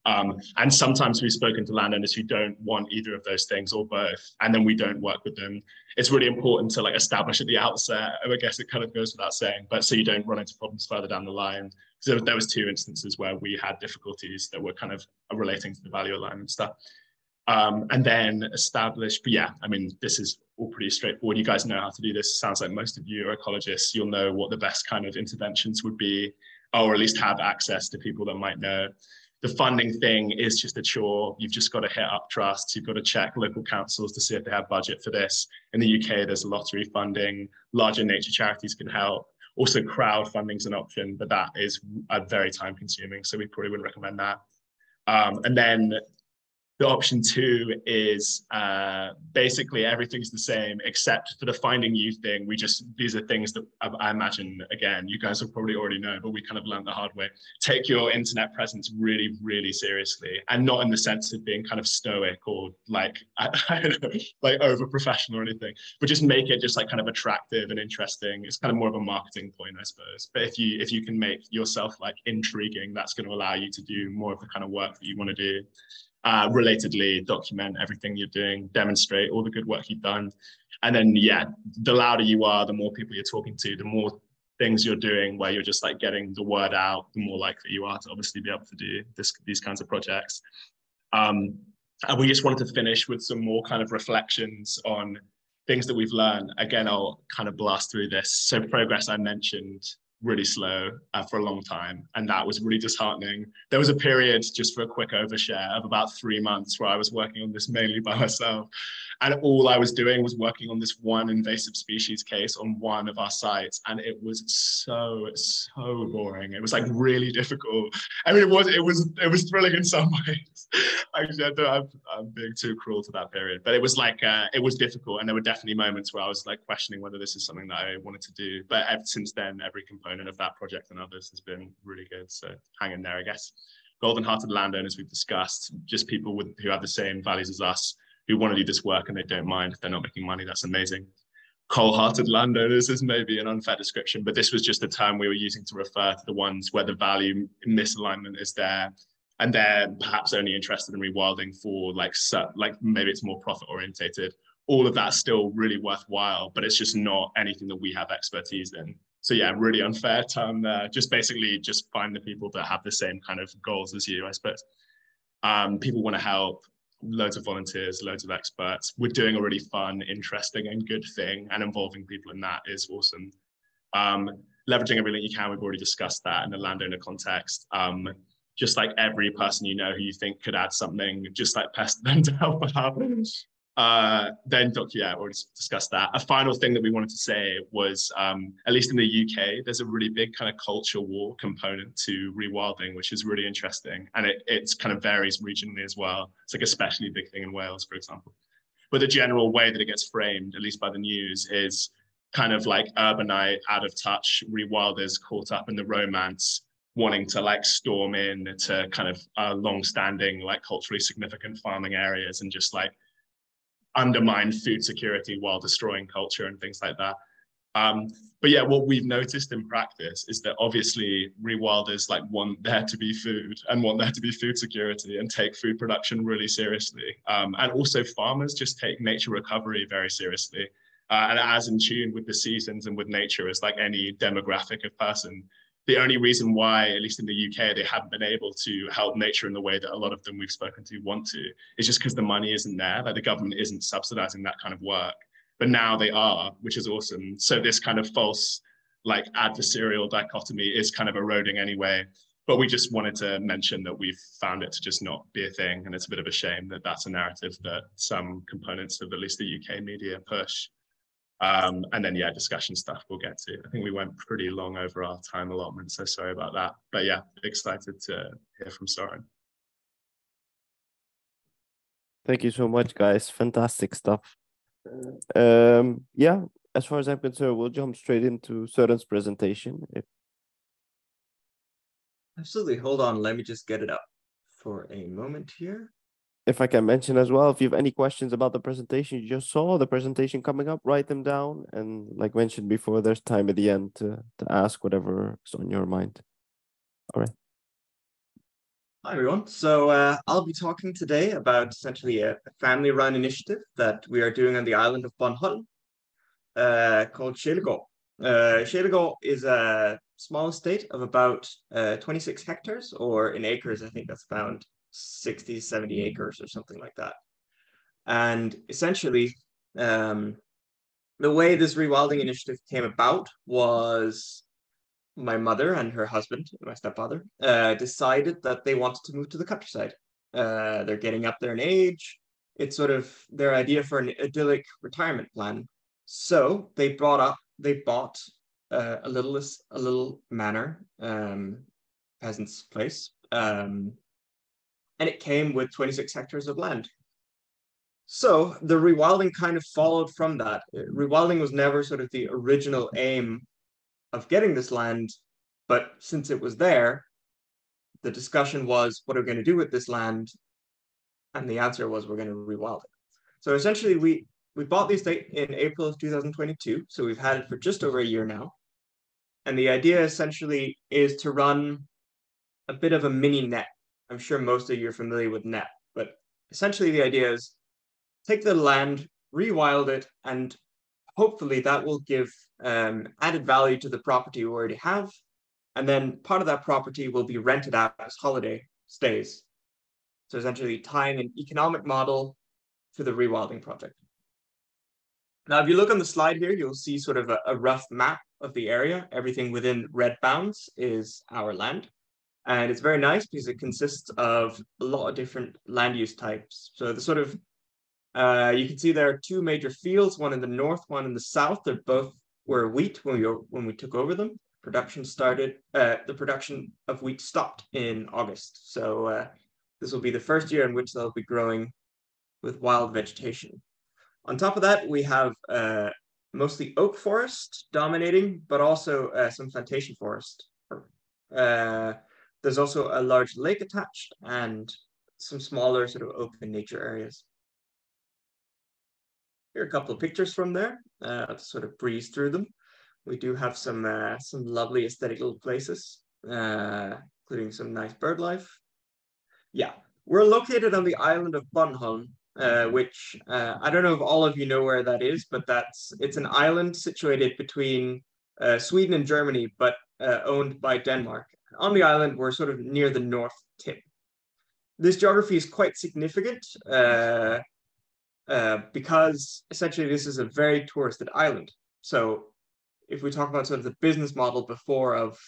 Um, and sometimes we've spoken to landowners who don't want either of those things or both, and then we don't work with them. It's really important to like establish at the outset. I guess it kind of goes without saying, but so you don't run into problems further down the line. So there was two instances where we had difficulties that were kind of relating to the value alignment stuff um, and then establish. But yeah, I mean, this is all pretty straightforward. You guys know how to do this. Sounds like most of you are ecologists. You'll know what the best kind of interventions would be, or at least have access to people that might know. The funding thing is just a chore. You've just got to hit up trusts. You've got to check local councils to see if they have budget for this. In the UK, there's lottery funding. Larger nature charities can help. Also, crowdfunding is an option, but that is very time consuming. So we probably wouldn't recommend that. Um, and then the option two is uh, basically everything's the same except for the finding you thing. We just, these are things that I, I, imagine, again, you guys will probably already know, but we kind of learned the hard way. Take your internet presence really, really seriously and not in the sense of being kind of stoic or like, I, I don't know, like over professional or anything, but just make it just like kind of attractive and interesting. It's kind of more of a marketing point, I suppose. But if you, if you can make yourself like intriguing, that's going to allow you to do more of the kind of work that you want to do. Uh, relatedly, document everything you're doing, demonstrate all the good work you've done. And then, yeah, the louder you are, the more people you're talking to, the more things you're doing where you're just like getting the word out, the more likely you are to obviously be able to do this, these kinds of projects. Um, and we just wanted to finish with some more kind of reflections on things that we've learned. Again, I'll kind of blast through this. So progress I mentioned really slow uh, for a long time, and that was really disheartening. There was a period, just for a quick overshare, of about three months where I was working on this mainly by myself, and all I was doing was working on this one invasive species case on one of our sites, and it was so so boring. It was like really difficult. I mean, it was it was it was thrilling in some ways. Actually, I am I'm being too cruel to that period, but it was like uh, it was difficult, and there were definitely moments where I was like questioning whether this is something that I wanted to do. But ever since then, every component of that project and others has been really good. So hang in there, I guess. Golden hearted landowners we've discussed, just people with, who have the same values as us, who want to do this work and they don't mind if they're not making money. That's amazing. Cold hearted landowners is maybe an unfair description, but this was just a term we were using to refer to the ones where the value misalignment is there and they're perhaps only interested in rewilding for like like maybe it's more profit orientated all of that's still really worthwhile but it's just not anything that we have expertise in so yeah, really unfair term there. Just basically just find the people that have the same kind of goals as you, I suppose. Um, people want to help, loads of volunteers, loads of experts. We're doing a really fun, interesting, and good thing, and involving people in that is awesome. Um, leveraging everything you can, we've already discussed that in the landowner context. Um, just like every person you know who you think could add something, just like pest them to help out. Uh, then Dr. Yeah, we'll discuss that. A final thing that we wanted to say was, um, at least in the UK, there's a really big kind of culture war component to rewilding, which is really interesting. And it it's kind of varies regionally as well. It's like especially big thing in Wales, for example. But the general way that it gets framed, at least by the news, is kind of like urbanite, out of touch, rewilders caught up in the romance, wanting to like storm in to kind of uh, long-standing, like culturally significant farming areas and just like undermine food security while destroying culture and things like that. Um, but yeah, what we've noticed in practice is that obviously rewilders like want there to be food and want there to be food security and take food production really seriously. Um, and also farmers just take nature recovery very seriously. Uh, and as in tune with the seasons and with nature as like any demographic of person the only reason why, at least in the UK, they haven't been able to help nature in the way that a lot of them we've spoken to want to is just because the money isn't there. Like the government isn't subsidizing that kind of work. But now they are, which is awesome. So this kind of false, like adversarial dichotomy is kind of eroding anyway. But we just wanted to mention that we've found it to just not be a thing. And it's a bit of a shame that that's a narrative that some components of at least the UK media push. Um, and then, yeah, discussion stuff we'll get to. I think we went pretty long over our time allotment, so sorry about that. But yeah, excited to hear from Soren. Thank you so much, guys. Fantastic stuff. Um, yeah, as far as I'm concerned, we'll jump straight into Soren's presentation. If... Absolutely. Hold on. Let me just get it up for a moment here if I can mention as well, if you have any questions about the presentation you just saw, the presentation coming up, write them down. And like mentioned before, there's time at the end to, to ask whatever is on your mind. All right. Hi, everyone. So uh, I'll be talking today about essentially a, family-run initiative that we are doing on the island of Bornholm uh, called Sjælegård. Uh, is a small estate of about uh, 26 hectares, or in acres, I think that's found 60, 70 acres or something like that. And essentially, um, the way this rewilding initiative came about was my mother and her husband, my stepfather, uh, decided that they wanted to move to the countryside. Uh, they're getting up there in age. It's sort of their idea for an idyllic retirement plan. So they brought up, they bought uh, a little a little manor, um, peasant's place, um, and it came with 26 hectares of land. So the rewilding kind of followed from that. Rewilding was never sort of the original aim of getting this land, but since it was there, the discussion was, what are we going to do with this land? And the answer was, we're going to rewild it. So essentially, we we bought the estate in April of 2022. So we've had it for just over a year now. And the idea essentially is to run a bit of a mini net I'm sure most of you are familiar with Knepp. But essentially, the idea is take the land, rewild it, and hopefully that will give um, added value to the property you already have. And then part of that property will be rented out as holiday stays. So essentially tying an economic model to the rewilding project. Now, if you look on the slide here, you'll see sort of a, a rough map of the area. Everything within red bounds is our land. And it's very nice because it consists of a lot of different land use types. So the sort of, uh, you can see there are two major fields, one in the north, one in the south. They're both were wheat when we, when we took over them. Production started, uh, the production of wheat stopped in August. So uh, this will be the first year in which they'll be growing with wild vegetation. On top of that, we have uh, mostly oak forest dominating, but also uh, some plantation forest. Uh, there's also a large lake attached and some smaller sort of open nature areas. Here are a couple of pictures from there. Uh, I'll sort of breeze through them. We do have some uh, some lovely aesthetic little places, uh, including some nice bird life. Yeah, we're located on the island of Bornholm, uh, which uh, I don't know if all of you know where that is, but that's it's an island situated between uh, Sweden and Germany, but uh, owned by Denmark. On the island, we're sort of near the north tip. This geography is quite significant uh, uh, because essentially this is a very touristed island. So if we talk about sort of the business model before of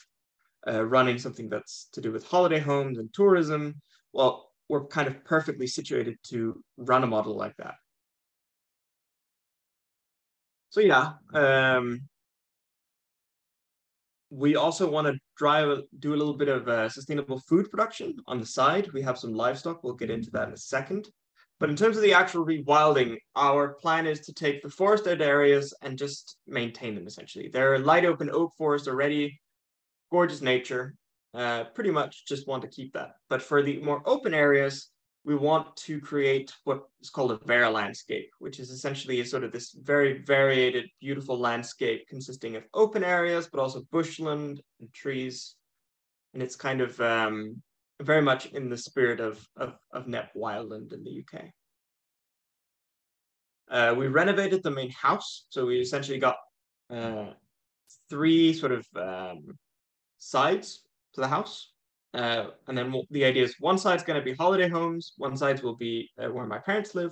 running something that's to do with holiday homes and tourism, well, we're kind of perfectly situated to run a model like that. So yeah, um, we also want to drive, do a little bit of uh, sustainable food production on the side. We have some livestock. We'll get into that in a second. But in terms of the actual rewilding, our plan is to take the forested areas and just maintain them essentially. They're light open oak forest already, gorgeous nature uh, pretty much just want to keep that. But for the more open areas, we want to create what is called a Vera landscape, which is essentially a sort of this very varied, beautiful landscape consisting of open areas, but also bushland and trees. And it's kind of um, very much in the spirit of, of, of Knepp Wildland in the UK. Uh, we renovated the main house. So we essentially got uh, three sort of um, sides to the house. Uh, and then the idea is one side's going to be holiday homes, one side will be uh, where my parents live,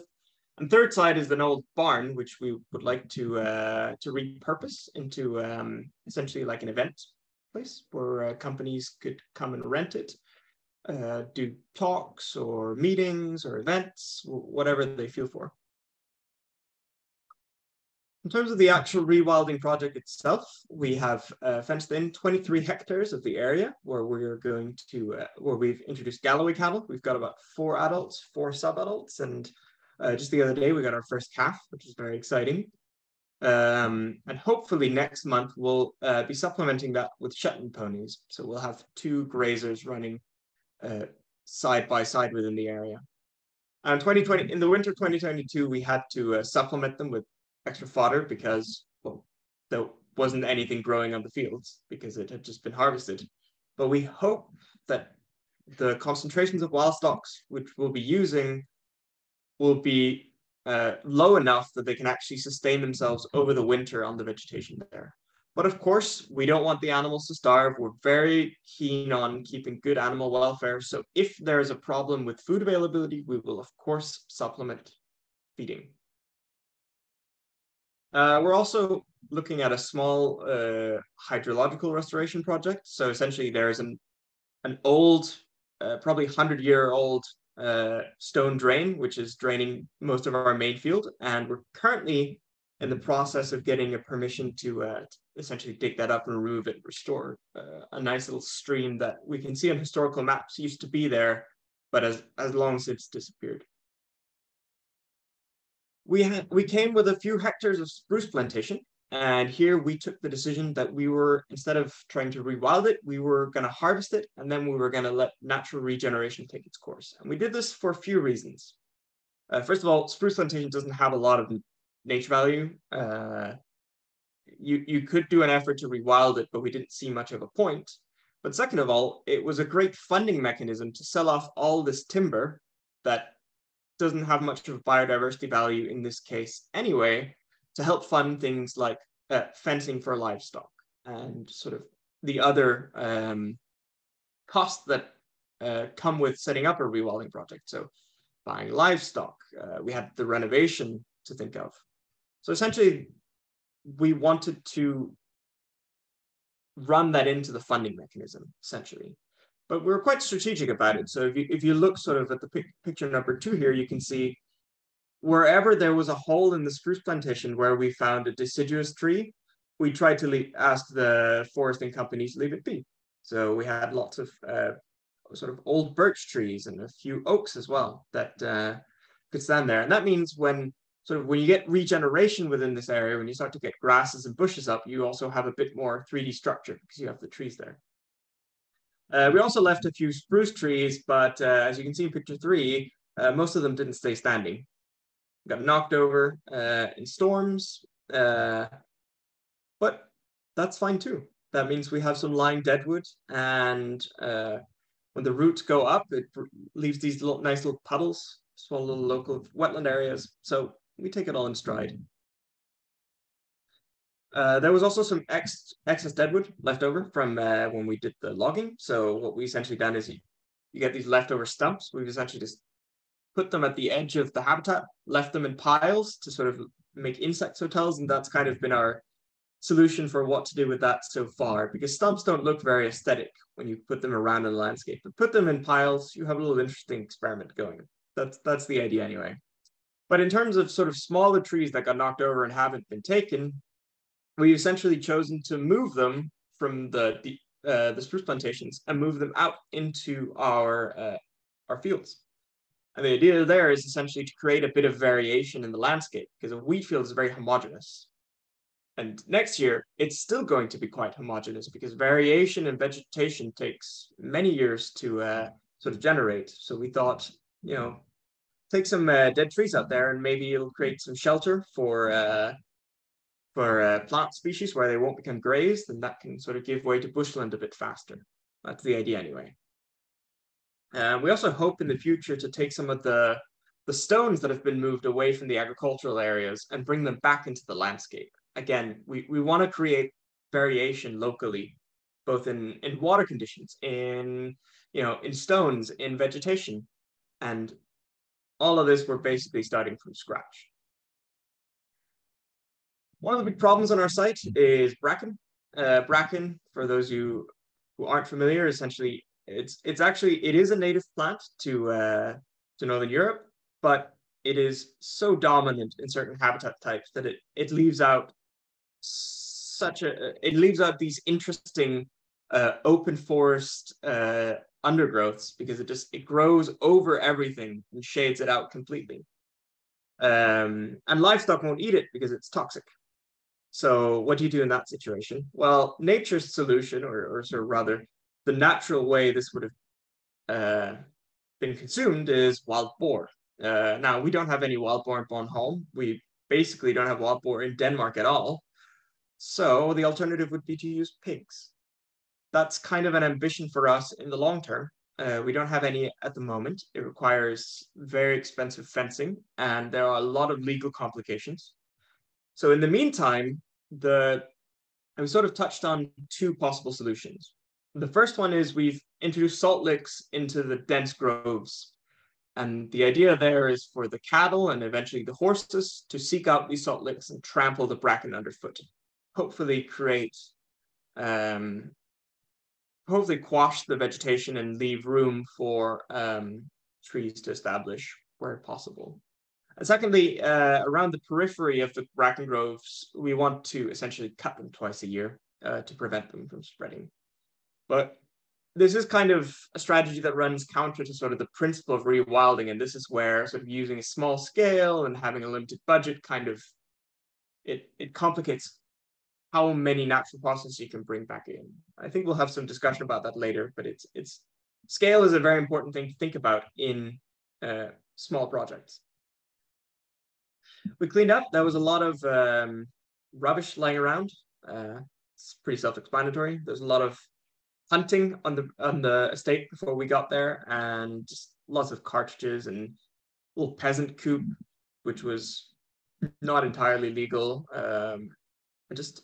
and third side is an old barn which we would like to uh, to repurpose into um, essentially like an event place where uh, companies could come and rent it, uh, do talks or meetings or events, whatever they feel for. In terms of the actual rewilding project itself, we have uh, fenced in 23 hectares of the area where we're going to, uh, where we've introduced Galloway cattle. We've got about four adults, four sub-adults, and uh, just the other day we got our first calf, which is very exciting. Um, and hopefully next month we'll uh, be supplementing that with Shetland ponies. So we'll have two grazers running uh, side by side within the area. And 2020, in the winter 2022, we had to uh, supplement them with extra fodder because well, there wasn't anything growing on the fields because it had just been harvested. But we hope that the concentrations of wild stocks which we'll be using will be uh, low enough that they can actually sustain themselves over the winter on the vegetation there. But of course, we don't want the animals to starve. We're very keen on keeping good animal welfare. So if there is a problem with food availability, we will of course supplement feeding. Uh, we're also looking at a small uh, hydrological restoration project. So essentially, there is an an old, uh, probably hundred year old uh, stone drain, which is draining most of our main field, and we're currently in the process of getting a permission to uh, essentially dig that up and remove it, and restore uh, a nice little stream that we can see on historical maps used to be there, but as as long it's disappeared we had we came with a few hectares of spruce plantation and here we took the decision that we were instead of trying to rewild it we were going to harvest it and then we were going to let natural regeneration take its course. And we did this for a few reasons. Uh, first of all spruce plantation doesn't have a lot of nature value. Uh, you you could do an effort to rewild it but we didn't see much of a point. But second of all it was a great funding mechanism to sell off all this timber that doesn't have much of a biodiversity value in this case anyway, to help fund things like uh, fencing for livestock and sort of the other um, costs that uh, come with setting up a rewilding project. So buying livestock, uh, we had the renovation to think of. So essentially, we wanted to run that into the funding mechanism, essentially. But we were quite strategic about it. So if you, if you look sort of at the pic picture number two here, you can see wherever there was a hole in the spruce plantation where we found a deciduous tree, we tried to ask the foresting companies to leave it be. So we had lots of uh, sort of old birch trees and a few oaks as well that uh, could stand there. And that means when sort of when you get regeneration within this area, when you start to get grasses and bushes up, you also have a bit more 3D structure because you have the trees there. Uh, we also left a few spruce trees, but uh, as you can see in picture three, uh, most of them didn't stay standing. Got knocked over uh, in storms, uh, but that's fine too. That means we have some lying deadwood, and uh, when the roots go up, it leaves these little, nice little puddles, small little local wetland areas. So we take it all in stride. Uh, there was also some ex excess deadwood left over from uh, when we did the logging. So what we essentially done is you, you get these leftover stumps. We've essentially just put them at the edge of the habitat, left them in piles to sort of make insect hotels. And that's kind of been our solution for what to do with that so far, because stumps don't look very aesthetic when you put them around in the landscape. But put them in piles, you have a little interesting experiment going. That's, that's the idea anyway. But in terms of sort of smaller trees that got knocked over and haven't been taken, we essentially chosen to move them from the the, uh, the spruce plantations and move them out into our uh, our fields. And the idea there is essentially to create a bit of variation in the landscape because a wheat field is very homogeneous. And next year, it's still going to be quite homogeneous because variation in vegetation takes many years to uh, sort of generate. So we thought, you know, take some uh, dead trees out there and maybe it'll create some shelter for uh, for uh, plant species where they won't become grazed, and that can sort of give way to bushland a bit faster. That's the idea anyway. And we also hope in the future to take some of the, the stones that have been moved away from the agricultural areas and bring them back into the landscape. Again, we, we want to create variation locally, both in, in water conditions, in, you know, in stones, in vegetation. And all of this, we're basically starting from scratch. One of the big problems on our site is bracken. Uh, bracken, for those you who aren't familiar, essentially it's it's actually it is a native plant to uh, to northern Europe, but it is so dominant in certain habitat types that it it leaves out such a it leaves out these interesting uh, open forest uh, undergrowths because it just it grows over everything and shades it out completely. Um, and livestock won't eat it because it's toxic. So what do you do in that situation? Well, nature's solution, or, or sort of rather the natural way this would have uh, been consumed is wild boar. Uh, now, we don't have any wild boar in Bornholm. We basically don't have wild boar in Denmark at all. So the alternative would be to use pigs. That's kind of an ambition for us in the long term. Uh, we don't have any at the moment. It requires very expensive fencing, and there are a lot of legal complications. So in the meantime, the we sort of touched on two possible solutions. The first one is we've introduced salt licks into the dense groves. And the idea there is for the cattle and eventually the horses to seek out these salt licks and trample the bracken underfoot, hopefully create, um, hopefully quash the vegetation and leave room for um, trees to establish where possible. Secondly, uh, around the periphery of the bracken groves, we want to essentially cut them twice a year uh, to prevent them from spreading. But this is kind of a strategy that runs counter to sort of the principle of rewilding, and this is where sort of using a small scale and having a limited budget kind of it it complicates how many natural processes you can bring back in. I think we'll have some discussion about that later, but it's it's scale is a very important thing to think about in uh, small projects we cleaned up. There was a lot of um, rubbish lying around. Uh, it's pretty self-explanatory. There's a lot of hunting on the on the estate before we got there, and just lots of cartridges and little peasant coop, which was not entirely legal. Um, and just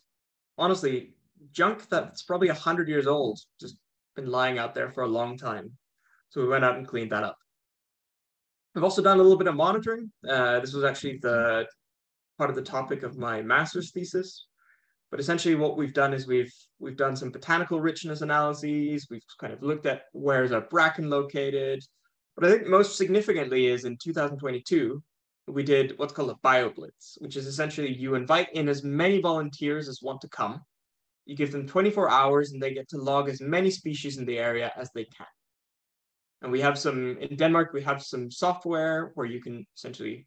honestly, junk that's probably a hundred years old, just been lying out there for a long time. So we went out and cleaned that up. I've also done a little bit of monitoring. Uh, this was actually the part of the topic of my master's thesis. But essentially what we've done is we've we've done some botanical richness analyses. We've kind of looked at where is our bracken located. But I think most significantly is in 2022, we did what's called a BioBlitz, which is essentially you invite in as many volunteers as want to come. You give them 24 hours and they get to log as many species in the area as they can. And we have some, in Denmark, we have some software where you can essentially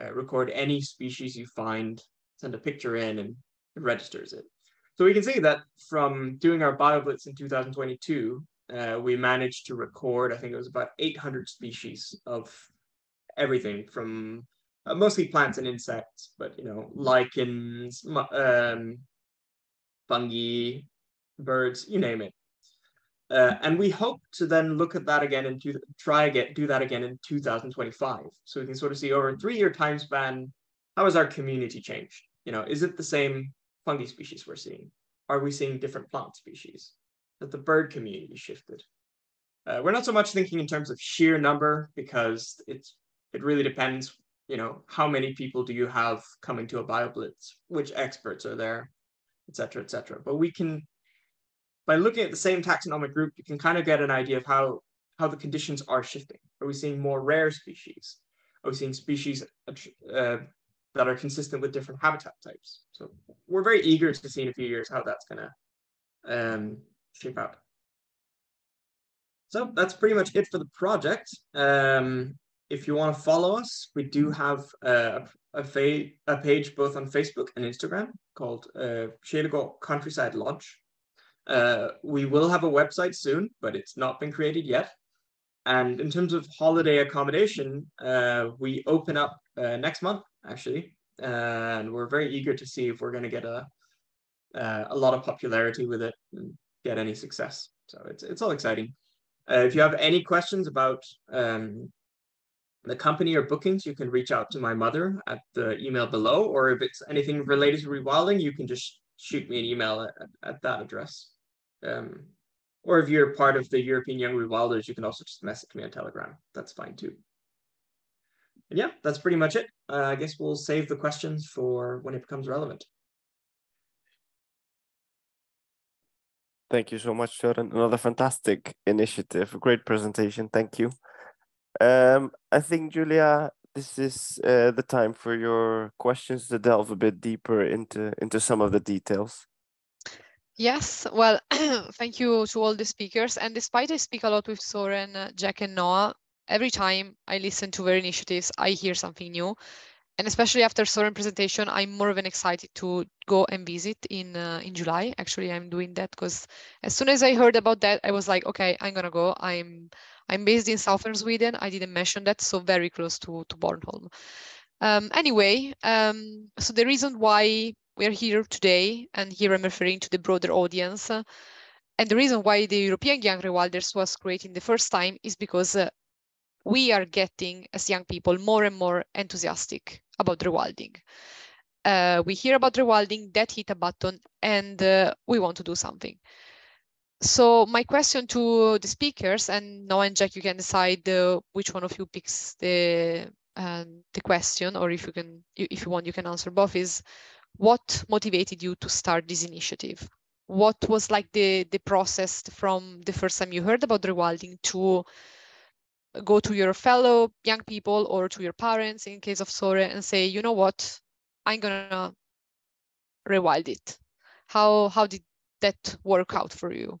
uh, record any species you find, send a picture in and it registers it. So we can see that from doing our BioBlitz in 2022, uh, we managed to record, I think it was about 800 species of everything from uh, mostly plants and insects, but you know, lichens, um, fungi, birds, you name it. Uh, and we hope to then look at that again and try again, do that again in 2025. So we can sort of see over a three-year time span, how has our community changed? You know, is it the same fungi species we're seeing? Are we seeing different plant species? That the bird community shifted? Uh, we're not so much thinking in terms of sheer number because it's it really depends. You know, how many people do you have coming to a BioBlitz? Which experts are there, et cetera, et cetera. But we can by looking at the same taxonomic group, you can kind of get an idea of how, how the conditions are shifting. Are we seeing more rare species? Are we seeing species uh, that are consistent with different habitat types? So we're very eager to see in a few years how that's going to um, shape out. So that's pretty much it for the project. Um, if you want to follow us, we do have a, a, a page both on Facebook and Instagram called uh, Countryside Lodge. Uh, we will have a website soon, but it's not been created yet. And in terms of holiday accommodation, uh, we open up uh, next month, actually. And we're very eager to see if we're going to get a, uh, a lot of popularity with it and get any success. So it's, it's all exciting. Uh, if you have any questions about um, the company or bookings, you can reach out to my mother at the email below, or if it's anything related to rewilding, you can just shoot me an email at, at that address. Um, or if you're part of the European Young Rewilders, you can also just message me on Telegram. That's fine too. And yeah, that's pretty much it. Uh, I guess we'll save the questions for when it becomes relevant. Thank you so much, Jordan. Another fantastic initiative, great presentation. Thank you. Um, I think, Julia, this is uh, the time for your questions to delve a bit deeper into, into some of the details. Yes, well, thank you to all the speakers. And despite I speak a lot with Soren, uh, Jack, and Noah, every time I listen to their initiatives, I hear something new. And especially after Soren presentation, I'm more than excited to go and visit in uh, in July. Actually, I'm doing that because as soon as I heard about that, I was like, okay, I'm gonna go. I'm I'm based in southern Sweden. I didn't mention that, so very close to to Bornholm. Um, anyway, um, so the reason why we're here today, and here I'm referring to the broader audience. Uh, and the reason why the European Young Rewilders was created in the first time is because uh, we are getting, as young people, more and more enthusiastic about rewilding. Uh, we hear about rewilding, that hit a button, and uh, we want to do something. So my question to the speakers, and Noah and Jack, you can decide uh, which one of you picks the um, the question, or if you can, if you want, you can answer both. Is what motivated you to start this initiative? What was like the, the process from the first time you heard about rewilding to go to your fellow young people or to your parents in case of Soren and say, you know what, I'm gonna rewild it. How how did that work out for you?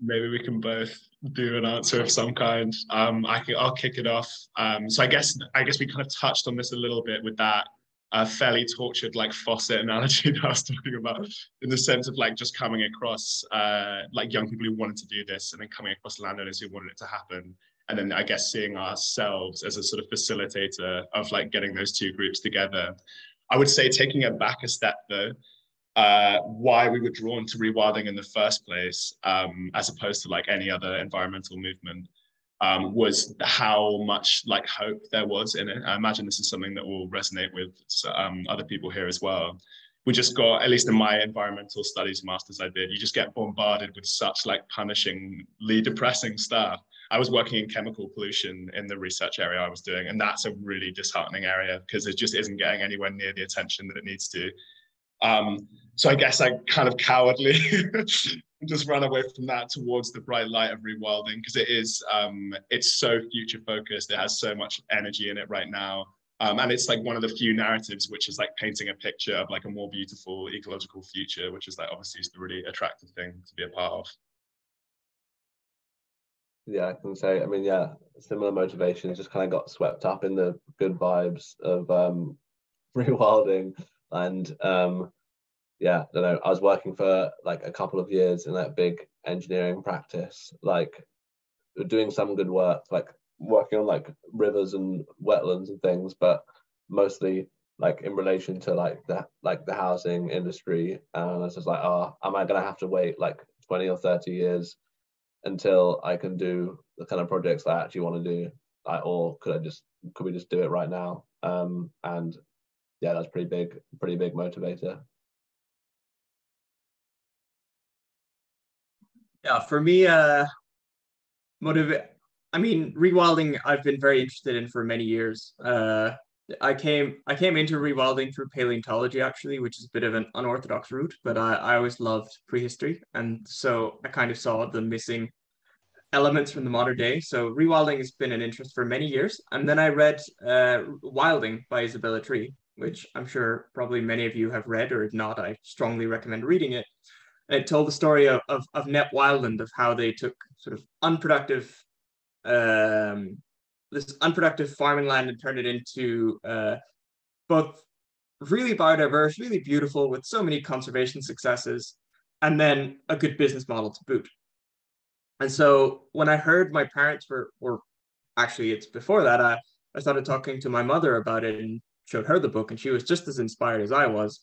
Maybe we can both do an answer of some kind. Um, I can, I'll kick it off. Um, so I guess I guess we kind of touched on this a little bit with that uh, fairly tortured like faucet analogy that I was talking about, in the sense of like just coming across uh, like young people who wanted to do this, and then coming across landowners who wanted it to happen, and then I guess seeing ourselves as a sort of facilitator of like getting those two groups together. I would say taking it back a step though uh, why we were drawn to rewilding in the first place, um, as opposed to like any other environmental movement. um, was how much like hope there was in it. I imagine this is something that will resonate with um, other people here as well. We just got, at least in my environmental studies masters I did, you just get bombarded with such like punishingly depressing stuff. I was working in chemical pollution in the research area I was doing, and that's a really disheartening area because it just isn't getting anywhere near the attention that it needs to. Um, so I guess I kind of cowardly just ran away from that towards the bright light of rewilding because it is um, it's so future focused. It has so much energy in it right now. Um, and it's like one of the few narratives which is like painting a picture of like a more beautiful ecological future, which is like obviously is the really attractive thing to be a part of. Yeah, I can say. I mean, yeah, similar motivations just kind of got swept up in the good vibes of um, rewilding and um, yeah, I know. I was working for like a couple of years in that big engineering practice, like doing some good work, like working on like rivers and wetlands and things, but mostly like in relation to like the like the housing industry. And I was just like, oh, am I gonna have to wait like 20 or 30 years until I can do the kind of projects I actually want to do? Like, or could I just could we just do it right now? Um, and yeah, that's pretty big, pretty big motivator. Yeah, for me, uh, motivate. I mean, rewilding. I've been very interested in for many years. Uh, I came I came into rewilding through paleontology actually, which is a bit of an unorthodox route, but I, I always loved prehistory, and so I kind of saw the missing elements from the modern day. So rewilding has been an interest for many years, and then I read uh, Wilding by Isabella Tree, which I'm sure probably many of you have read, or if not, I strongly recommend reading it. It told the story of, of, of Knepp Wildland, of how they took sort of unproductive, um, this unproductive farming land and turned it into uh, both really biodiverse, really beautiful, with so many conservation successes, and then a good business model to boot. And so when I heard my parents were, or actually it's before that, I, I started talking to my mother about it, and showed her the book, and she was just as inspired as I was.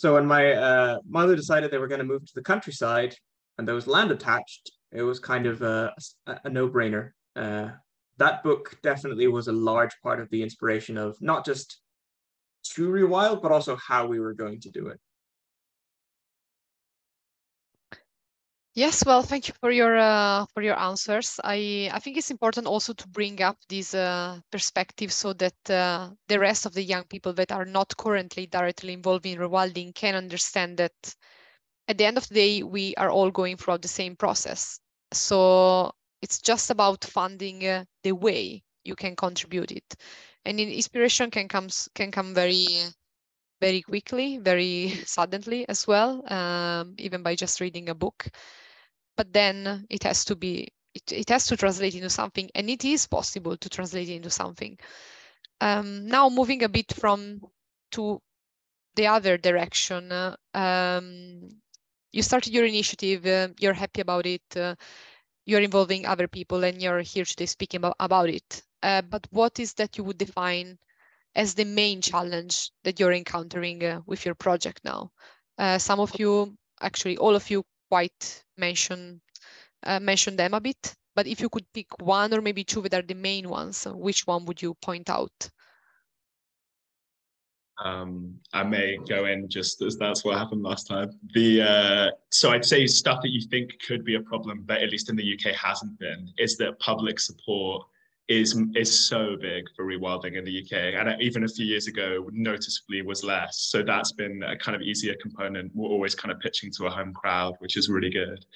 So when my uh, mother decided they were going to move to the countryside and there was land attached, it was kind of a, a no-brainer. Uh, that book definitely was a large part of the inspiration of not just to rewild, but also how we were going to do it. Yes, well, thank you for your uh, for your answers. I I think it's important also to bring up these uh, perspectives so that uh, the rest of the young people that are not currently directly involved in rewilding can understand that at the end of the day we are all going through the same process. So it's just about funding uh, the way you can contribute it, and inspiration can come can come very very quickly, very suddenly as well, um, even by just reading a book but then it has to be it, it has to translate into something and it is possible to translate it into something. Um, now moving a bit from to the other direction uh, um, you started your initiative uh, you're happy about it uh, you're involving other people and you're here today speaking about, about it. Uh, but what is that you would define as the main challenge that you're encountering uh, with your project now? Uh, some of you actually all of you quite mention uh, mention them a bit. But if you could pick one or maybe two that are the main ones, which one would you point out? Um, I may go in just as that's what happened last time. The uh, so I'd say stuff that you think could be a problem, but at least in the UK hasn't been, is that public support is is so big for rewilding in the UK, and even a few years ago, noticeably was less. So that's been a kind of easier component. We're always kind of pitching to a home crowd, which is really good.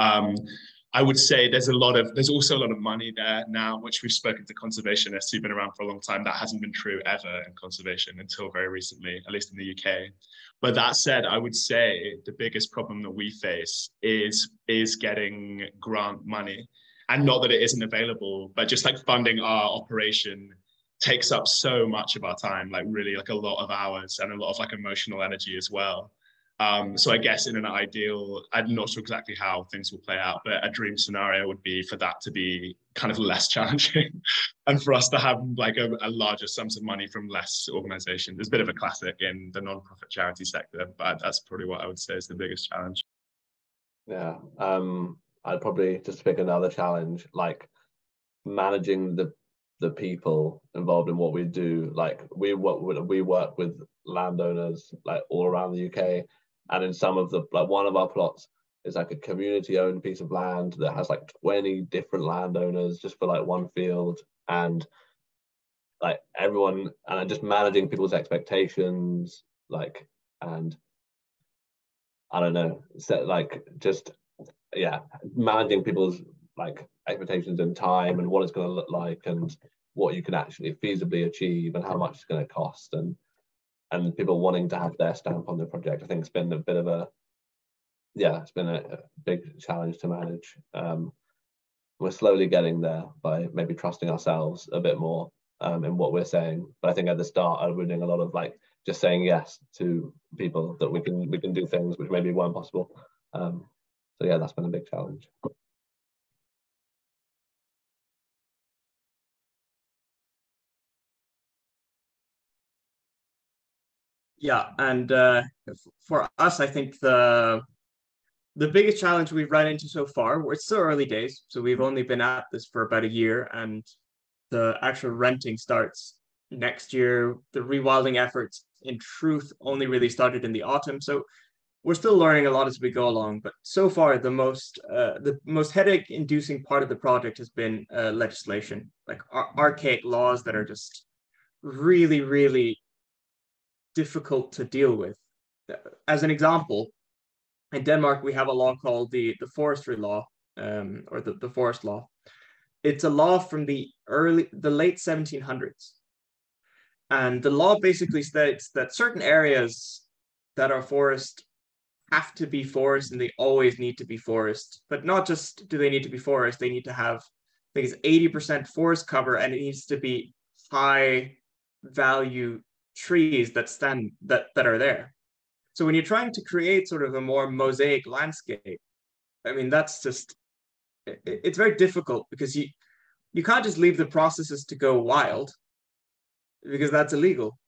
Um, I would say there's a lot of there's also a lot of money there now, which we've spoken to conservationists who've been around for a long time. That hasn't been true ever in conservation until very recently, at least in the UK. But that said, I would say the biggest problem that we face is is getting grant money and not that it isn't available, but just like funding our operation takes up so much of our time, like really like a lot of hours and a lot of like emotional energy as well. Um, so I guess in an ideal, I'm not sure exactly how things will play out, but a dream scenario would be for that to be kind of less challenging and for us to have like a, a larger sums of money from less organizations. It's a bit of a classic in the non-profit charity sector, but that's probably what I would say is the biggest challenge. Yeah. Um, I'd probably just pick another challenge. Like managing the the people involved in what we do. Like we work we work with landowners like all around the UK, and in some of the like one of our plots is like a community owned piece of land that has like 20 different landowners just for like one field and like everyone and just managing people's expectations like and i don't know set like just yeah managing people's like expectations and time and what it's going to look like and what you can actually feasibly achieve and how much it's going to cost and and people wanting to have their stamp on the project i think it's been a bit of a yeah it's been a, a big challenge to manage. Um, we're slowly getting there by maybe trusting ourselves a bit more um, in what we're saying. But i think at the start was doing a lot of like just saying yes to people that we can we can do things which maybe weren't possible um, so yeah that's been a big challenge Yeah, and uh, for us, I think the the biggest challenge we've run into so far, it's still early days, so we've only been at this for about a year, and the actual renting starts next year. The rewilding efforts, in truth, only really started in the autumn, so we're still learning a lot as we go along. But so far, the most uh, the most headache-inducing part of the project has been uh, legislation, like ar- archaic laws that are just really, really difficult to deal with. As an example, in Denmark, we have a law called the, the forestry law, um, or the, the forest law. It's a law from the early, the late 1700s. And the law basically states that certain areas that are forest have to be forest and they always need to be forest. But not just do they need to be forest, they need to have, I think it's 80% forest cover and it needs to be high value trees that stand that that are there so when you're trying to create sort of a more mosaic landscape i mean that's just it, it's very difficult because you you can't just leave the processes to go wild because that's illegal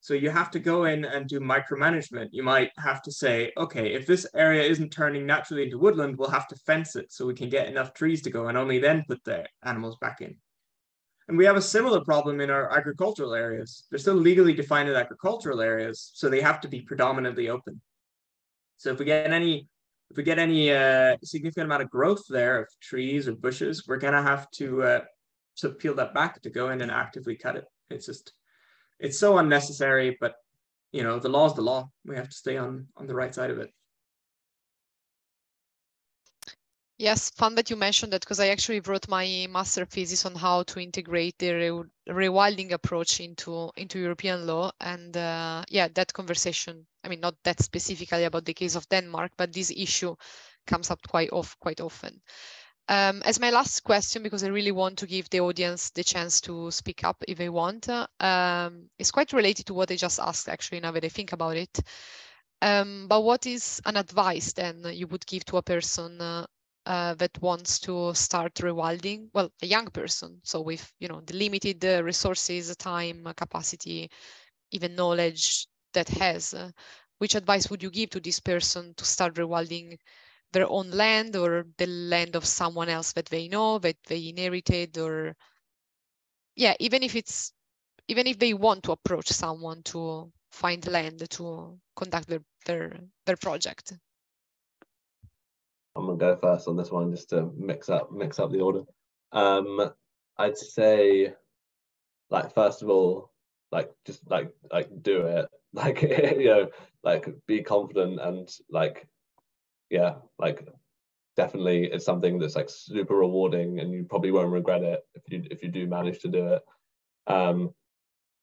so you have to go in and do micromanagement you might have to say okay if this area isn't turning naturally into woodland we'll have to fence it so we can get enough trees to go and only then put the animals back in and we have a similar problem in our agricultural areas. They're still legally defined as agricultural areas, so they have to be predominantly open. So if we get any if we get any uh, significant amount of growth there of trees or bushes, we're gonna have to uh, to peel that back to go in and actively cut it. It's just it's so unnecessary, but you know the law is the law. We have to stay on on the right side of it. Yes, fun that you mentioned that because I actually wrote my master thesis on how to integrate the re rewilding approach into into European law, and uh, yeah, that conversation. I mean, not that specifically about the case of Denmark, but this issue comes up quite off quite often. Um, as my last question, because I really want to give the audience the chance to speak up if they want, uh, um, it's quite related to what I just asked. Actually, now that I think about it. Um, but what is an advice then you would give to a person uh, uh, that wants to start rewilding, well, a young person, so with you know the limited uh, resources, time, uh, capacity, even knowledge that has, uh, which advice would you give to this person to start rewilding their own land or the land of someone else that they know that they inherited, or yeah, even if it's even if they want to approach someone to find land to conduct their their, their project. I'm gonna go first on this one just to mix up mix up the order. Um, I'd say, like first of all, like just like like do it, like you know, like be confident and like, yeah, like definitely it's something that's like super rewarding and you probably won't regret it if you if you do manage to do it. Um,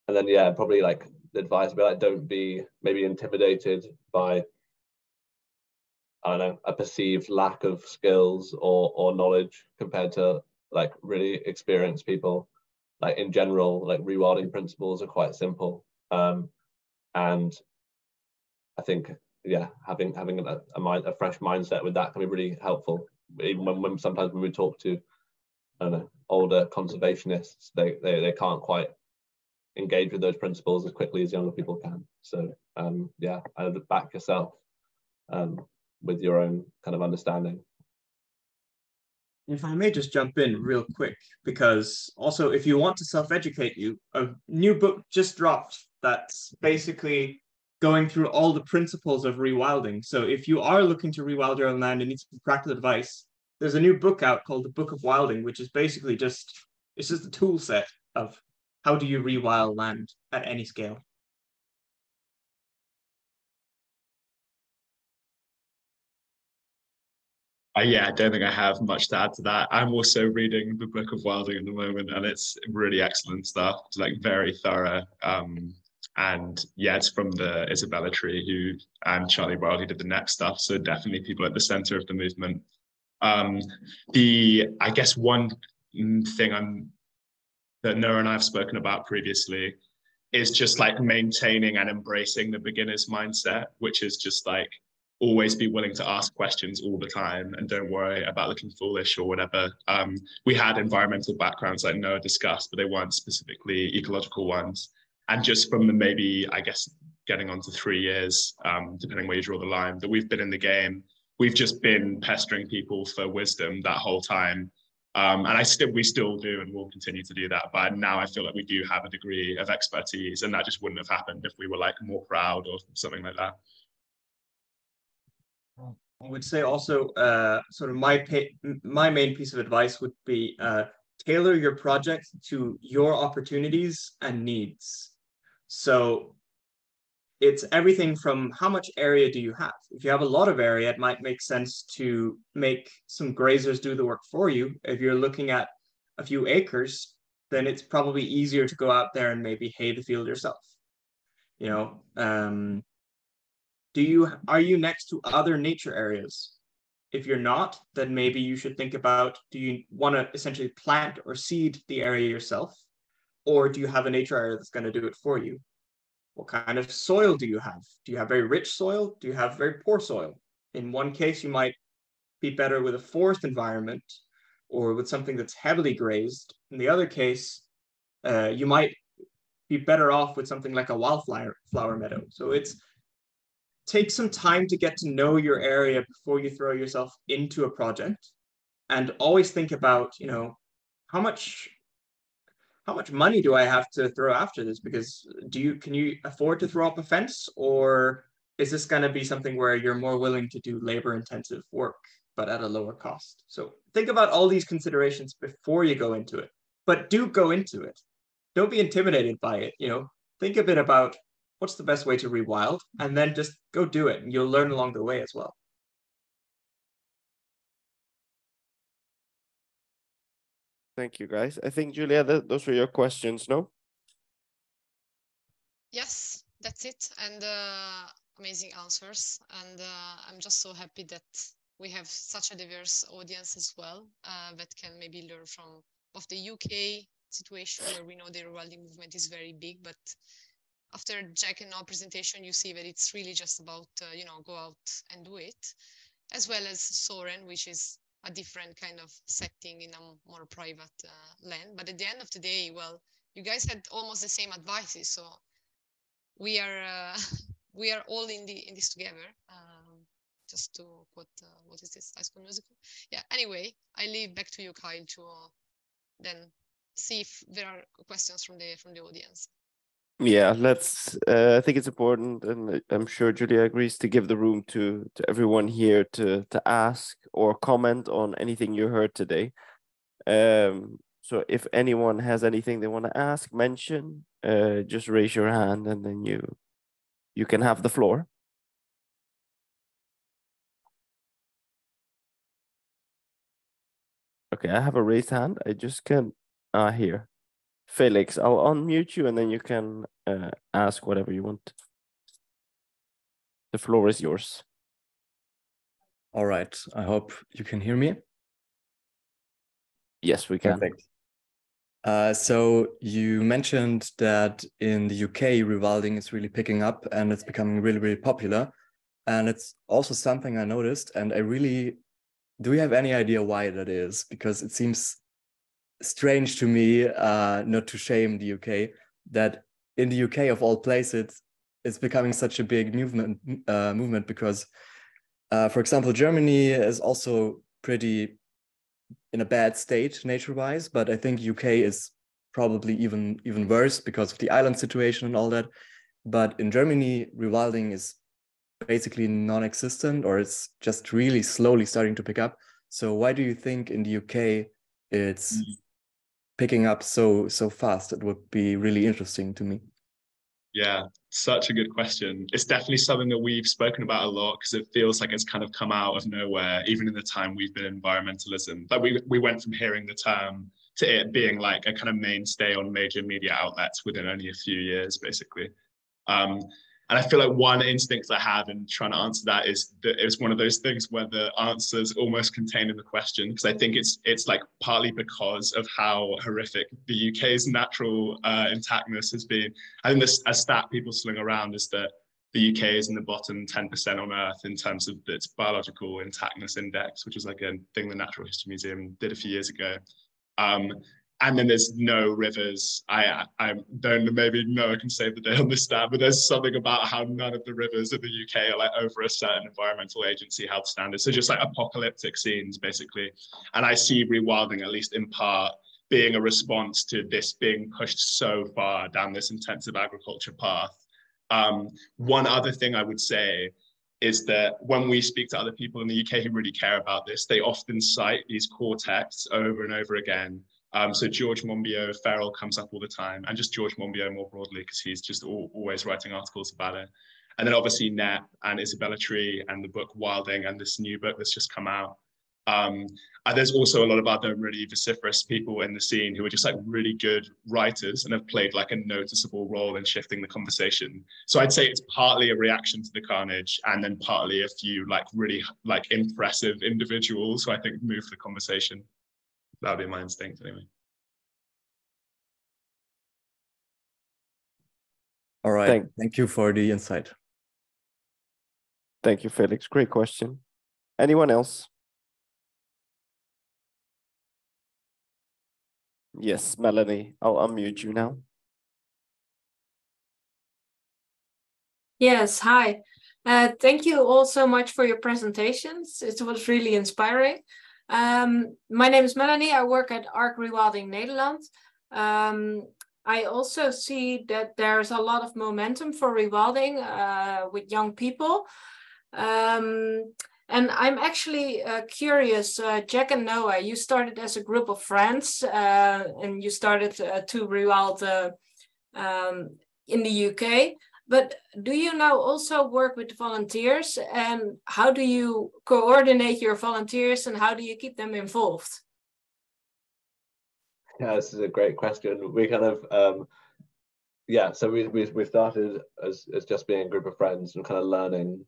and then yeah, probably like the advice be like don't be maybe intimidated by I don't know, a perceived lack of skills or or knowledge compared to like really experienced people. Like in general, like rewilding principles are quite simple. Um, and I think yeah, having having a, a mind a fresh mindset with that can be really helpful. Even when, when sometimes when we talk to I know older conservationists, they they, they can't quite engage with those principles as quickly as younger people can. So um, yeah, back yourself. Um, with your own kind of understanding if I may just jump in real quick, because also if you want to self-educate you, a new book just dropped that's basically going through all the principles of rewilding. So if you are looking to rewild your own land and need some practical advice, there's a new book out called the Book of Wilding, which is basically just it's just a tool set of how do you rewild land at any scale. Uh, yeah, I don't think I have much to add to that. I'm also reading the Book of Wilding at the moment, and it's really excellent stuff. It's like very thorough. Um, and yeah, it's from the Isabella Tree who and Charlie Wild who did the Knepp stuff. So definitely people at the center of the movement. Um, the I guess one thing I'm that Noah and I have spoken about previously is just like maintaining and embracing the beginner's mindset, which is just like always be willing to ask questions all the time and don't worry about looking foolish or whatever. Um, we had environmental backgrounds like Noah discussed, but they weren't specifically ecological ones. And just from the maybe, I guess, getting on to three years, um, depending where you draw the line, that we've been in the game, we've just been pestering people for wisdom that whole time. Um, and I still, we still do, and we'll continue to do that. But now I feel like we do have a degree of expertise, and that just wouldn't have happened if we were like more proud or something like that. I would say also, uh, sort of my my main piece of advice would be uh, tailor your project to your opportunities and needs. So it's everything from how much area do you have? If you have a lot of area, it might make sense to make some grazers do the work for you. If you're looking at a few acres, then it's probably easier to go out there and maybe hay the field yourself. You know, um, do you are you next to other nature areas if you're not then maybe you should think about do you want to essentially plant or seed the area yourself or do you have a nature area that's going to do it for you? What kind of soil do you have? Do you have very rich soil? Do you have very poor soil? In one case you might be better with a forest environment or with something that's heavily grazed. In the other case uh, you might be better off with something like a wildflower flower meadow. So it's take some time to get to know your area before you throw yourself into a project and always think about you know how much how much money do i have to throw after this? Because do you can you afford to throw up a fence? Or is this going to be something where you're more willing to do labor intensive work but at a lower cost? So think about all these considerations before you go into it but do go into it. Don't be intimidated by it you know? Think a bit about what's the best way to rewild, and then just go do it, and you'll learn along the way as well. Thank you, guys. I think Julia, th those were your questions, no? Yes, that's it, and uh, amazing answers. And uh, I'm just so happy that we have such a diverse audience as well uh, that can maybe learn from of the UK situation where we know the rewilding movement is very big, but after Jack and our presentation, you see that it's really just about, uh, you know, go out and do it, as well as Søren, which is a different kind of setting in a more private uh, land. But at the end of the day, well, you guys had almost the same advices, so we are uh, we are all in the in this together. Um, just to quote, uh, what is this? High School Musical. Yeah. Anyway, I leave back to you, Kyle, to uh, then see if there are questions from the from the audience. Yeah, let's. Uh, I think it's important, and I'm sure Julia agrees to give the room to to everyone here to to ask or comment on anything you heard today. Um, so if anyone has anything they want to ask, mention, uh, just raise your hand, and then you you can have the floor. Okay, I have a raised hand. I just can't. Uh, here. Felix, I'll unmute you and then you can uh, ask whatever you want. The floor is yours. All right. I hope you can hear me. Yes, we can. Perfect. Uh, so you mentioned that in the UK, rewilding is really picking up and it's becoming really, really popular. And it's also something I noticed, and I really do you have any idea why that is? Because it seems strange to me, uh, not to shame the UK, that in the UK of all places, it's becoming such a big movement uh, movement because, uh, for example, Germany is also pretty in a bad state nature-wise, but I think UK is probably even even worse because of the island situation and all that. But in Germany, rewilding is basically non-existent or it's just really slowly starting to pick up. So why do you think in the UK it's mm. Picking up so so fast? It would be really interesting to me. Yeah, such a good question. It's definitely something that we've spoken about a lot because it feels like it's kind of come out of nowhere, even in the time we've been environmentalism. But we, we went from hearing the term to it being like a kind of mainstay on major media outlets within only a few years, basically. Um, and I feel like one instinct I have in trying to answer that is that it's one of those things where the answer is almost contained in the question because I think it's it's like partly because of how horrific the UK's natural uh, intactness has been. I think this a stat people sling around is that the UK is in the bottom 10% on Earth in terms of its biological intactness index, which is like a thing the Natural History Museum did a few years ago. Um, and then there's no rivers. I I don't maybe no Noah can save the day on this stat, but there's something about how none of the rivers in the UK are like over a certain environmental agency health standard. So just like apocalyptic scenes basically. And I see rewilding at least in part being a response to this being pushed so far down this intensive agriculture path. Um, one other thing I would say is that when we speak to other people in the UK who really care about this, they often cite these core texts over and over again um, so George Monbiot, Feral comes up all the time, and just George Monbiot more broadly, because he's just all, always writing articles about it. And then obviously Knepp and Isabella Tree and the book Wilding and this new book that's just come out. Um, and there's also a lot of other really vociferous people in the scene who are just like really good writers and have played like a noticeable role in shifting the conversation. So I'd say it's partly a reaction to the carnage and then partly a few like really like impressive individuals who I think move the conversation that would be my instinct anyway. All right. Thank, Thank you for the insight. Thank you, Felix. Great question. Anyone else? Yes, Melanie, I'll unmute you now. Yes, hi. Uh, thank you all so much for your presentations. It was really inspiring. Um, my name is Melanie. I work at ARK Rewilding Nederland. Um, I also see that there's a lot of momentum for rewilding uh, with young people. Um, and I'm actually uh, curious, uh, Jack and Noah, you started as a group of friends uh, and you started uh, to rewild um, in the UK. But do you now also work with volunteers and how do you coordinate your volunteers and how do you keep them involved? Yeah, this is a great question. We kind of, um, yeah, so we, we, we started as, as just being a group of friends and kind of learning.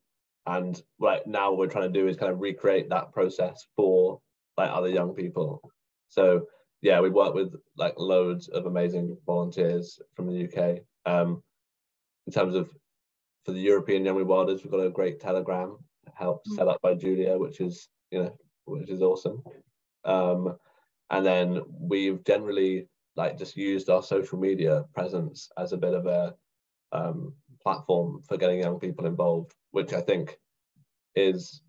And right now what we're trying to do is kind of recreate that process for like other young people. So yeah, we work with like loads of amazing volunteers from the UK. Um, in terms of for the European Young Rewilders, we've got a great Telegram helped mm. set up by Julia, which is you know which is awesome. Um, and then we've generally like just used our social media presence as a bit of a um, platform for getting young people involved, which I think is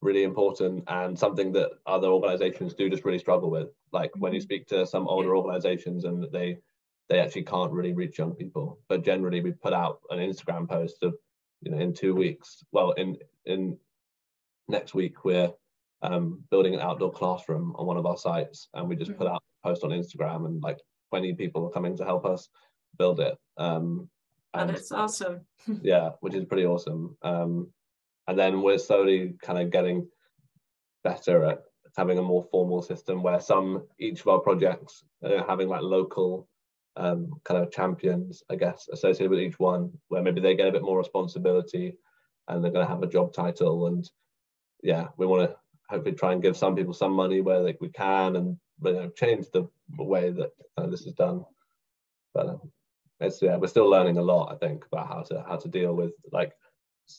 really important and something that other organizations do just really struggle with. Like when you mm-hmm. speak to some older organizations and they they actually can't really reach young people. But generally, we put out an Instagram post of, you know, in two weeks. Well, in in next week we're um, building an outdoor classroom on one of our sites, and we just mm-hmm. put out a post on Instagram, and like 20 people are coming to help us build it. Um, oh, and, oh, that's awesome. yeah, which is pretty awesome. Um, and then we're slowly kind of getting better at having a more formal system where some each of our projects are having like local um, kind of champions, I guess, associated with each one, where maybe they get a bit more responsibility and they're going to have a job title. And yeah, we want to hopefully try and give some people some money where like, we can and you know, change the way that uh, this is done. But um, it's yeah, we're still learning a lot, I think, about how to how to deal with like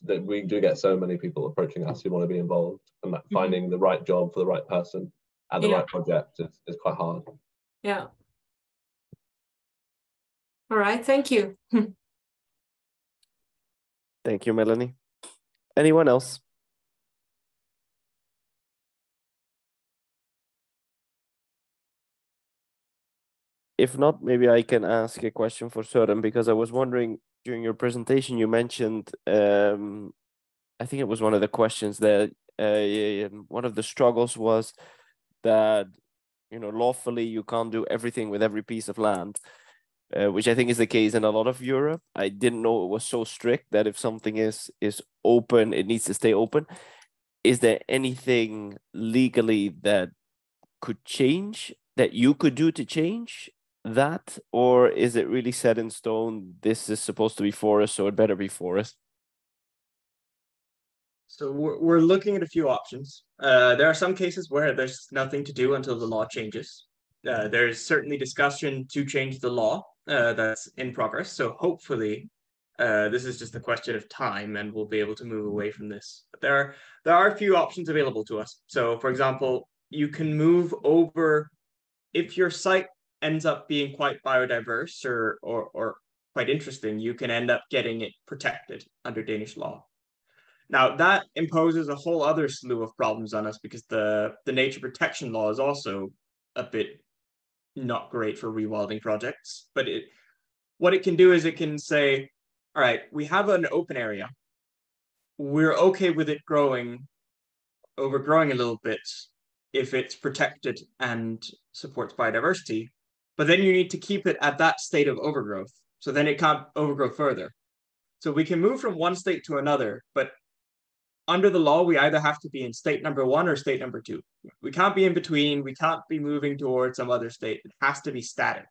that we do get so many people approaching us who want to be involved and like, mm-hmm. finding the right job for the right person at the yeah. right project is, is quite hard. Yeah. All right, thank you. thank you, Melanie. Anyone else? If not, maybe I can ask a question for Søren because I was wondering during your presentation you mentioned um, I think it was one of the questions that uh, one of the struggles was that you know lawfully you can't do everything with every piece of land uh, which i think is the case in a lot of europe i didn't know it was so strict that if something is is open it needs to stay open is there anything legally that could change that you could do to change that or is it really set in stone this is supposed to be forest so it better be forest so we're, we're looking at a few options. Uh, there are some cases where there's nothing to do until the law changes. Uh, there's certainly discussion to change the law uh, that's in progress. So hopefully, uh, this is just a question of time, and we'll be able to move away from this. But there are there are a few options available to us. So, for example, you can move over if your site ends up being quite biodiverse or or, or quite interesting. You can end up getting it protected under Danish law. Now that imposes a whole other slew of problems on us because the the nature protection law is also a bit not great for rewilding projects. But it what it can do is it can say, all right, we have an open area. We're okay with it growing, overgrowing a little bit if it's protected and supports biodiversity. But then you need to keep it at that state of overgrowth. So then it can't overgrow further. So we can move from one state to another, but under the law, we either have to be in state number one or state number two. We can't be in between. We can't be moving towards some other state. It has to be static.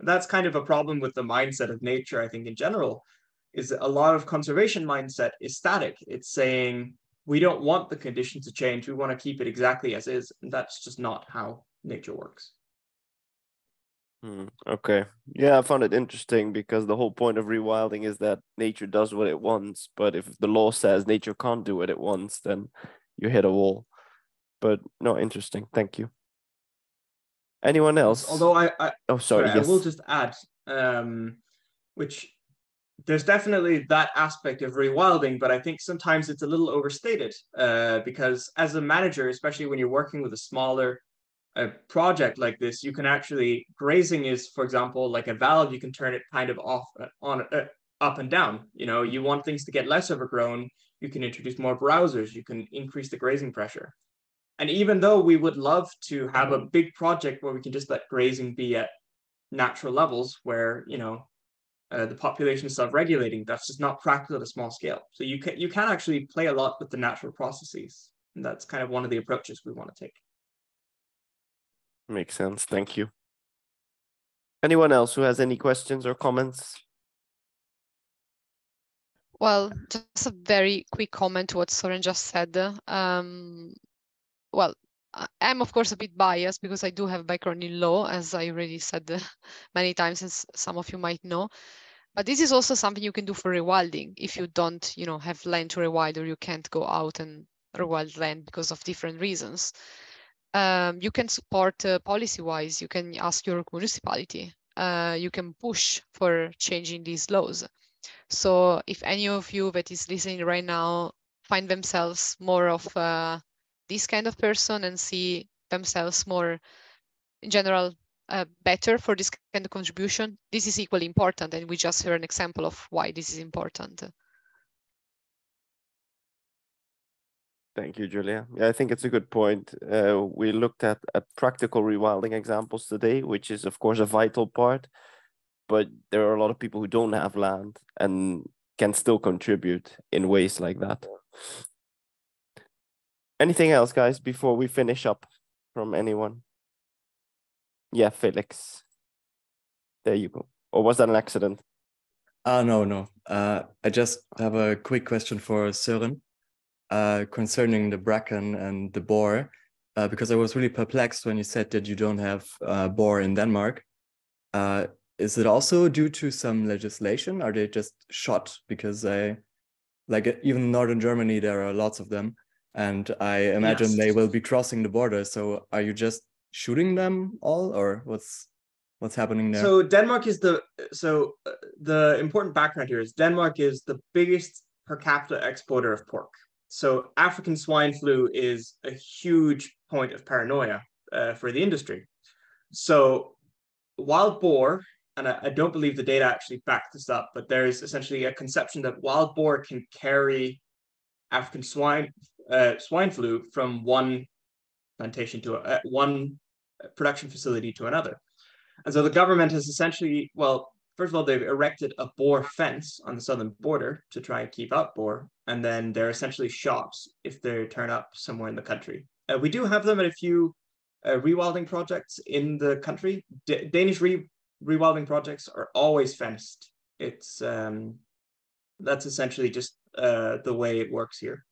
And that's kind of a problem with the mindset of nature, I think, in general, is a lot of conservation mindset is static. It's saying we don't want the conditions to change. We want to keep it exactly as is. And that's just not how nature works. Hmm, okay. Yeah, I found it interesting because the whole point of rewilding is that nature does what it wants. But if the law says nature can't do what it wants, then you hit a wall. But no, interesting. Thank you. Anyone else? Although I, I oh sorry, sorry yes. I will just add, um, which there's definitely that aspect of rewilding, but I think sometimes it's a little overstated uh, because as a manager, especially when you're working with a smaller a project like this, you can actually grazing is, for example, like a valve. You can turn it kind of off uh, on uh, up and down. You know, you want things to get less overgrown. You can introduce more browsers. You can increase the grazing pressure. And even though we would love to have a big project where we can just let grazing be at natural levels, where you know uh, the population is self-regulating, that's just not practical at a small scale. So you can you can actually play a lot with the natural processes, and that's kind of one of the approaches we want to take. Makes sense. Thank you. Anyone else who has any questions or comments? Well, just a very quick comment to what Søren just said. Um, well, I'm of course a bit biased because I do have background in law, as I already said many times, as some of you might know. But this is also something you can do for rewilding if you don't, you know, have land to rewild or you can't go out and rewild land because of different reasons um, you can support uh, policy-wise. You can ask your municipality. Uh, you can push for changing these laws. So if any of you that is listening right now find themselves more of uh, this kind of person and see themselves more in general uh, better for this kind of contribution, this is equally important. And we just heard an example of why this is important. Thank you, Julia. Yeah, I think it's a good point. Uh, we looked at, at practical rewilding examples today, which is, of course, a vital part. But there are a lot of people who don't have land and can still contribute in ways like that. Anything else, guys, before we finish up from anyone? Yeah, Felix. There you go. Or was that an accident? Uh, no, no. Uh, I just have a quick question for Søren uh, concerning the bracken and the boar, uh, because I was really perplexed when you said that you don't have uh, boar in Denmark. Uh, is it also due to some legislation? Are they just shot? Because I, like even in northern Germany, there are lots of them, and I imagine yes. they will be crossing the border. So are you just shooting them all, or what's what's happening there? So Denmark is the so uh, the important background here is Denmark is the biggest per capita exporter of pork. So African swine flu is a huge point of paranoia uh, for the industry. So wild boar, and I, I, don't believe the data actually back this up, but there is essentially a conception that wild boar can carry African swine uh, swine flu from one plantation to a, uh, one production facility to another. And so the government has essentially, well, first of all, they've erected a boar fence on the southern border to try and keep out boar. And then they're essentially shops if they turn up somewhere in the country. Uh, we do have them at a few uh, rewilding projects in the country. D Danish re rewilding projects are always fenced. It's um, that's essentially just uh, the way it works here.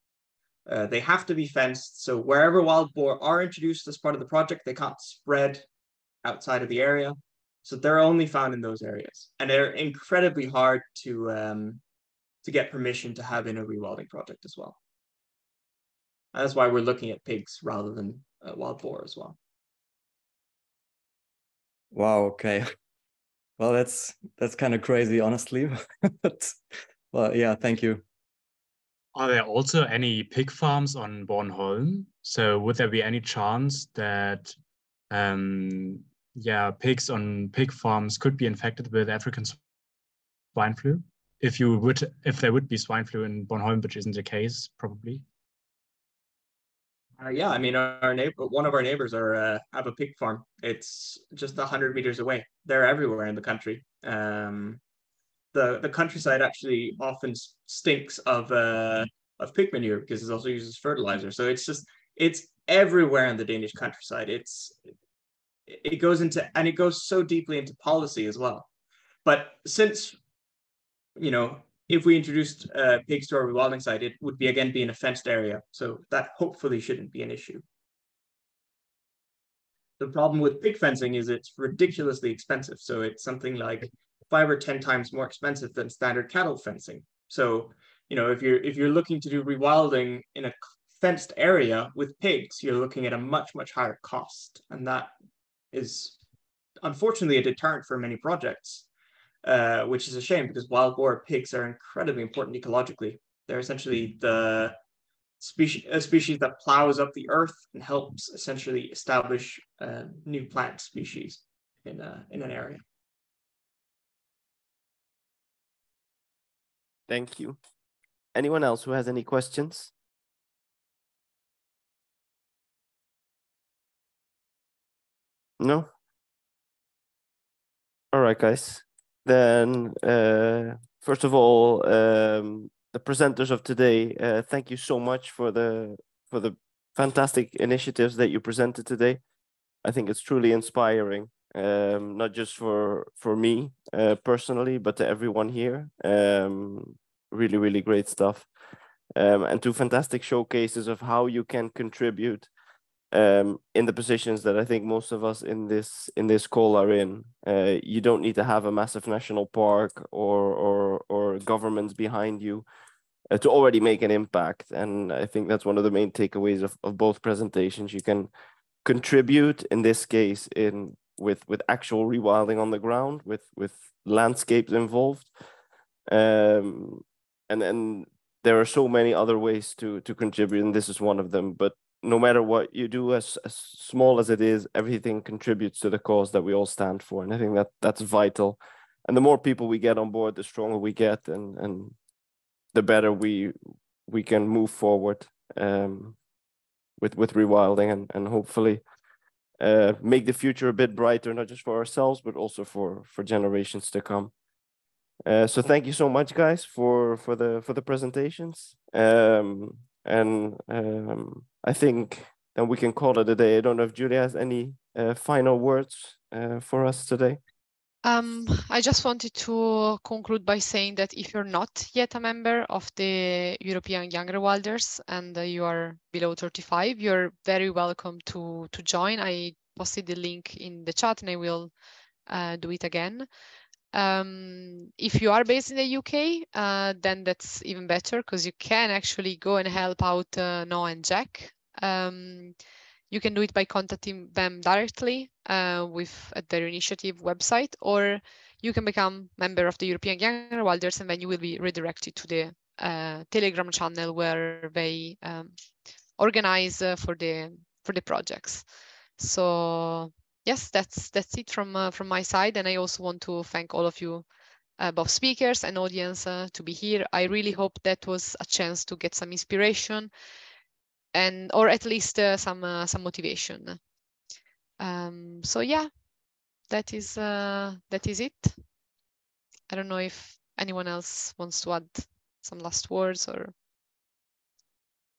Uh, they have to be fenced. So wherever wild boar are introduced as part of the project, they can't spread outside of the area. So they're only found in those areas, and they're incredibly hard to um, to get permission to have in a rewilding project as well. And that's why we're looking at pigs rather than uh, wild boar as well. Wow. Okay. Well, that's that's kind of crazy, honestly. but well, yeah. Thank you. Are there also any pig farms on Bornholm? So would there be any chance that, um, yeah, pigs on pig farms could be infected with African swine flu? If you would, if there would be swine flu in Bornholm, which isn't the case, probably. Uh, yeah, I mean, our neighbor, one of our neighbors, are uh, have a pig farm. It's just hundred meters away. They're everywhere in the country. Um, the the countryside actually often stinks of uh of pig manure because it also uses fertilizer. So it's just it's everywhere in the Danish countryside. It's it goes into and it goes so deeply into policy as well. But since you know if we introduced uh, pigs to our rewilding site, it would be again be in a fenced area. So that hopefully shouldn't be an issue. The problem with pig fencing is it's ridiculously expensive. So it's something like five or 10 times more expensive than standard cattle fencing. So, you know, if you're if you're looking to do rewilding in a fenced area with pigs, you're looking at a much, much higher cost. And that is unfortunately a deterrent for many projects, uh, which is a shame because wild boar pigs are incredibly important ecologically. They're essentially the species, a species that plows up the earth and helps essentially establish uh, new plant species in, a, in an area. Thank you. Anyone else who has any questions? No? All right, guys. Then, uh, first of all, um, the presenters of today, uh, thank you so much for the for the fantastic initiatives that you presented today. I think it's truly inspiring um, not just for for me uh, personally, but to everyone here. Um, really, really great stuff, um, and two fantastic showcases of how you can contribute um, in the positions that I think most of us in this in this call are in. Uh, you don't need to have a massive national park or or or governments behind you uh, to already make an impact, and I think that's one of the main takeaways of, of both presentations. You can contribute in this case in with with actual rewilding on the ground with with landscapes involved um and and there are so many other ways to to contribute and this is one of them but no matter what you do as, as small as it is everything contributes to the cause that we all stand for and i think that that's vital and the more people we get on board the stronger we get and and the better we we can move forward um with with rewilding and and hopefully uh, make the future a bit brighter, not just for ourselves, but also for for generations to come. Uh, so thank you so much, guys, for for the for the presentations. Um, and um, I think then we can call it a day. I don't know if Julia has any uh, final words uh, for us today. Um, I just wanted to conclude by saying that if you're not yet a member of the European Young Rewilders and you are below 35, you're very welcome to, to join. I posted the link in the chat and I will uh, do it again. Um, if you are based in the UK, uh, then that's even better because you can actually go and help out uh, Noah and Jack. Um, you can do it by contacting them directly uh, with at their initiative website, or you can become member of the European Young Rewilders, and then you will be redirected to the uh, Telegram channel where they um, organize uh, for the for the projects. So yes, that's that's it from uh, from my side, and I also want to thank all of you, uh, both speakers and audience, uh, to be here. I really hope that was a chance to get some inspiration, and or at least uh, some uh, some motivation. Um, so yeah, that is uh, that is it. I don't know if anyone else wants to add some last words or.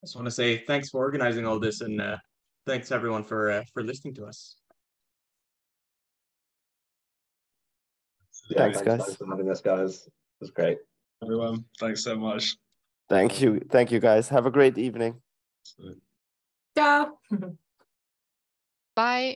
I just want to say thanks for organizing all this and thanks everyone for for listening to us. Yeah, Thanks, guys. Thanks for having us, guys. It was great. Everyone, thanks so much. Thank you. Thank you, guys. Have a great evening. Ciao. Bye.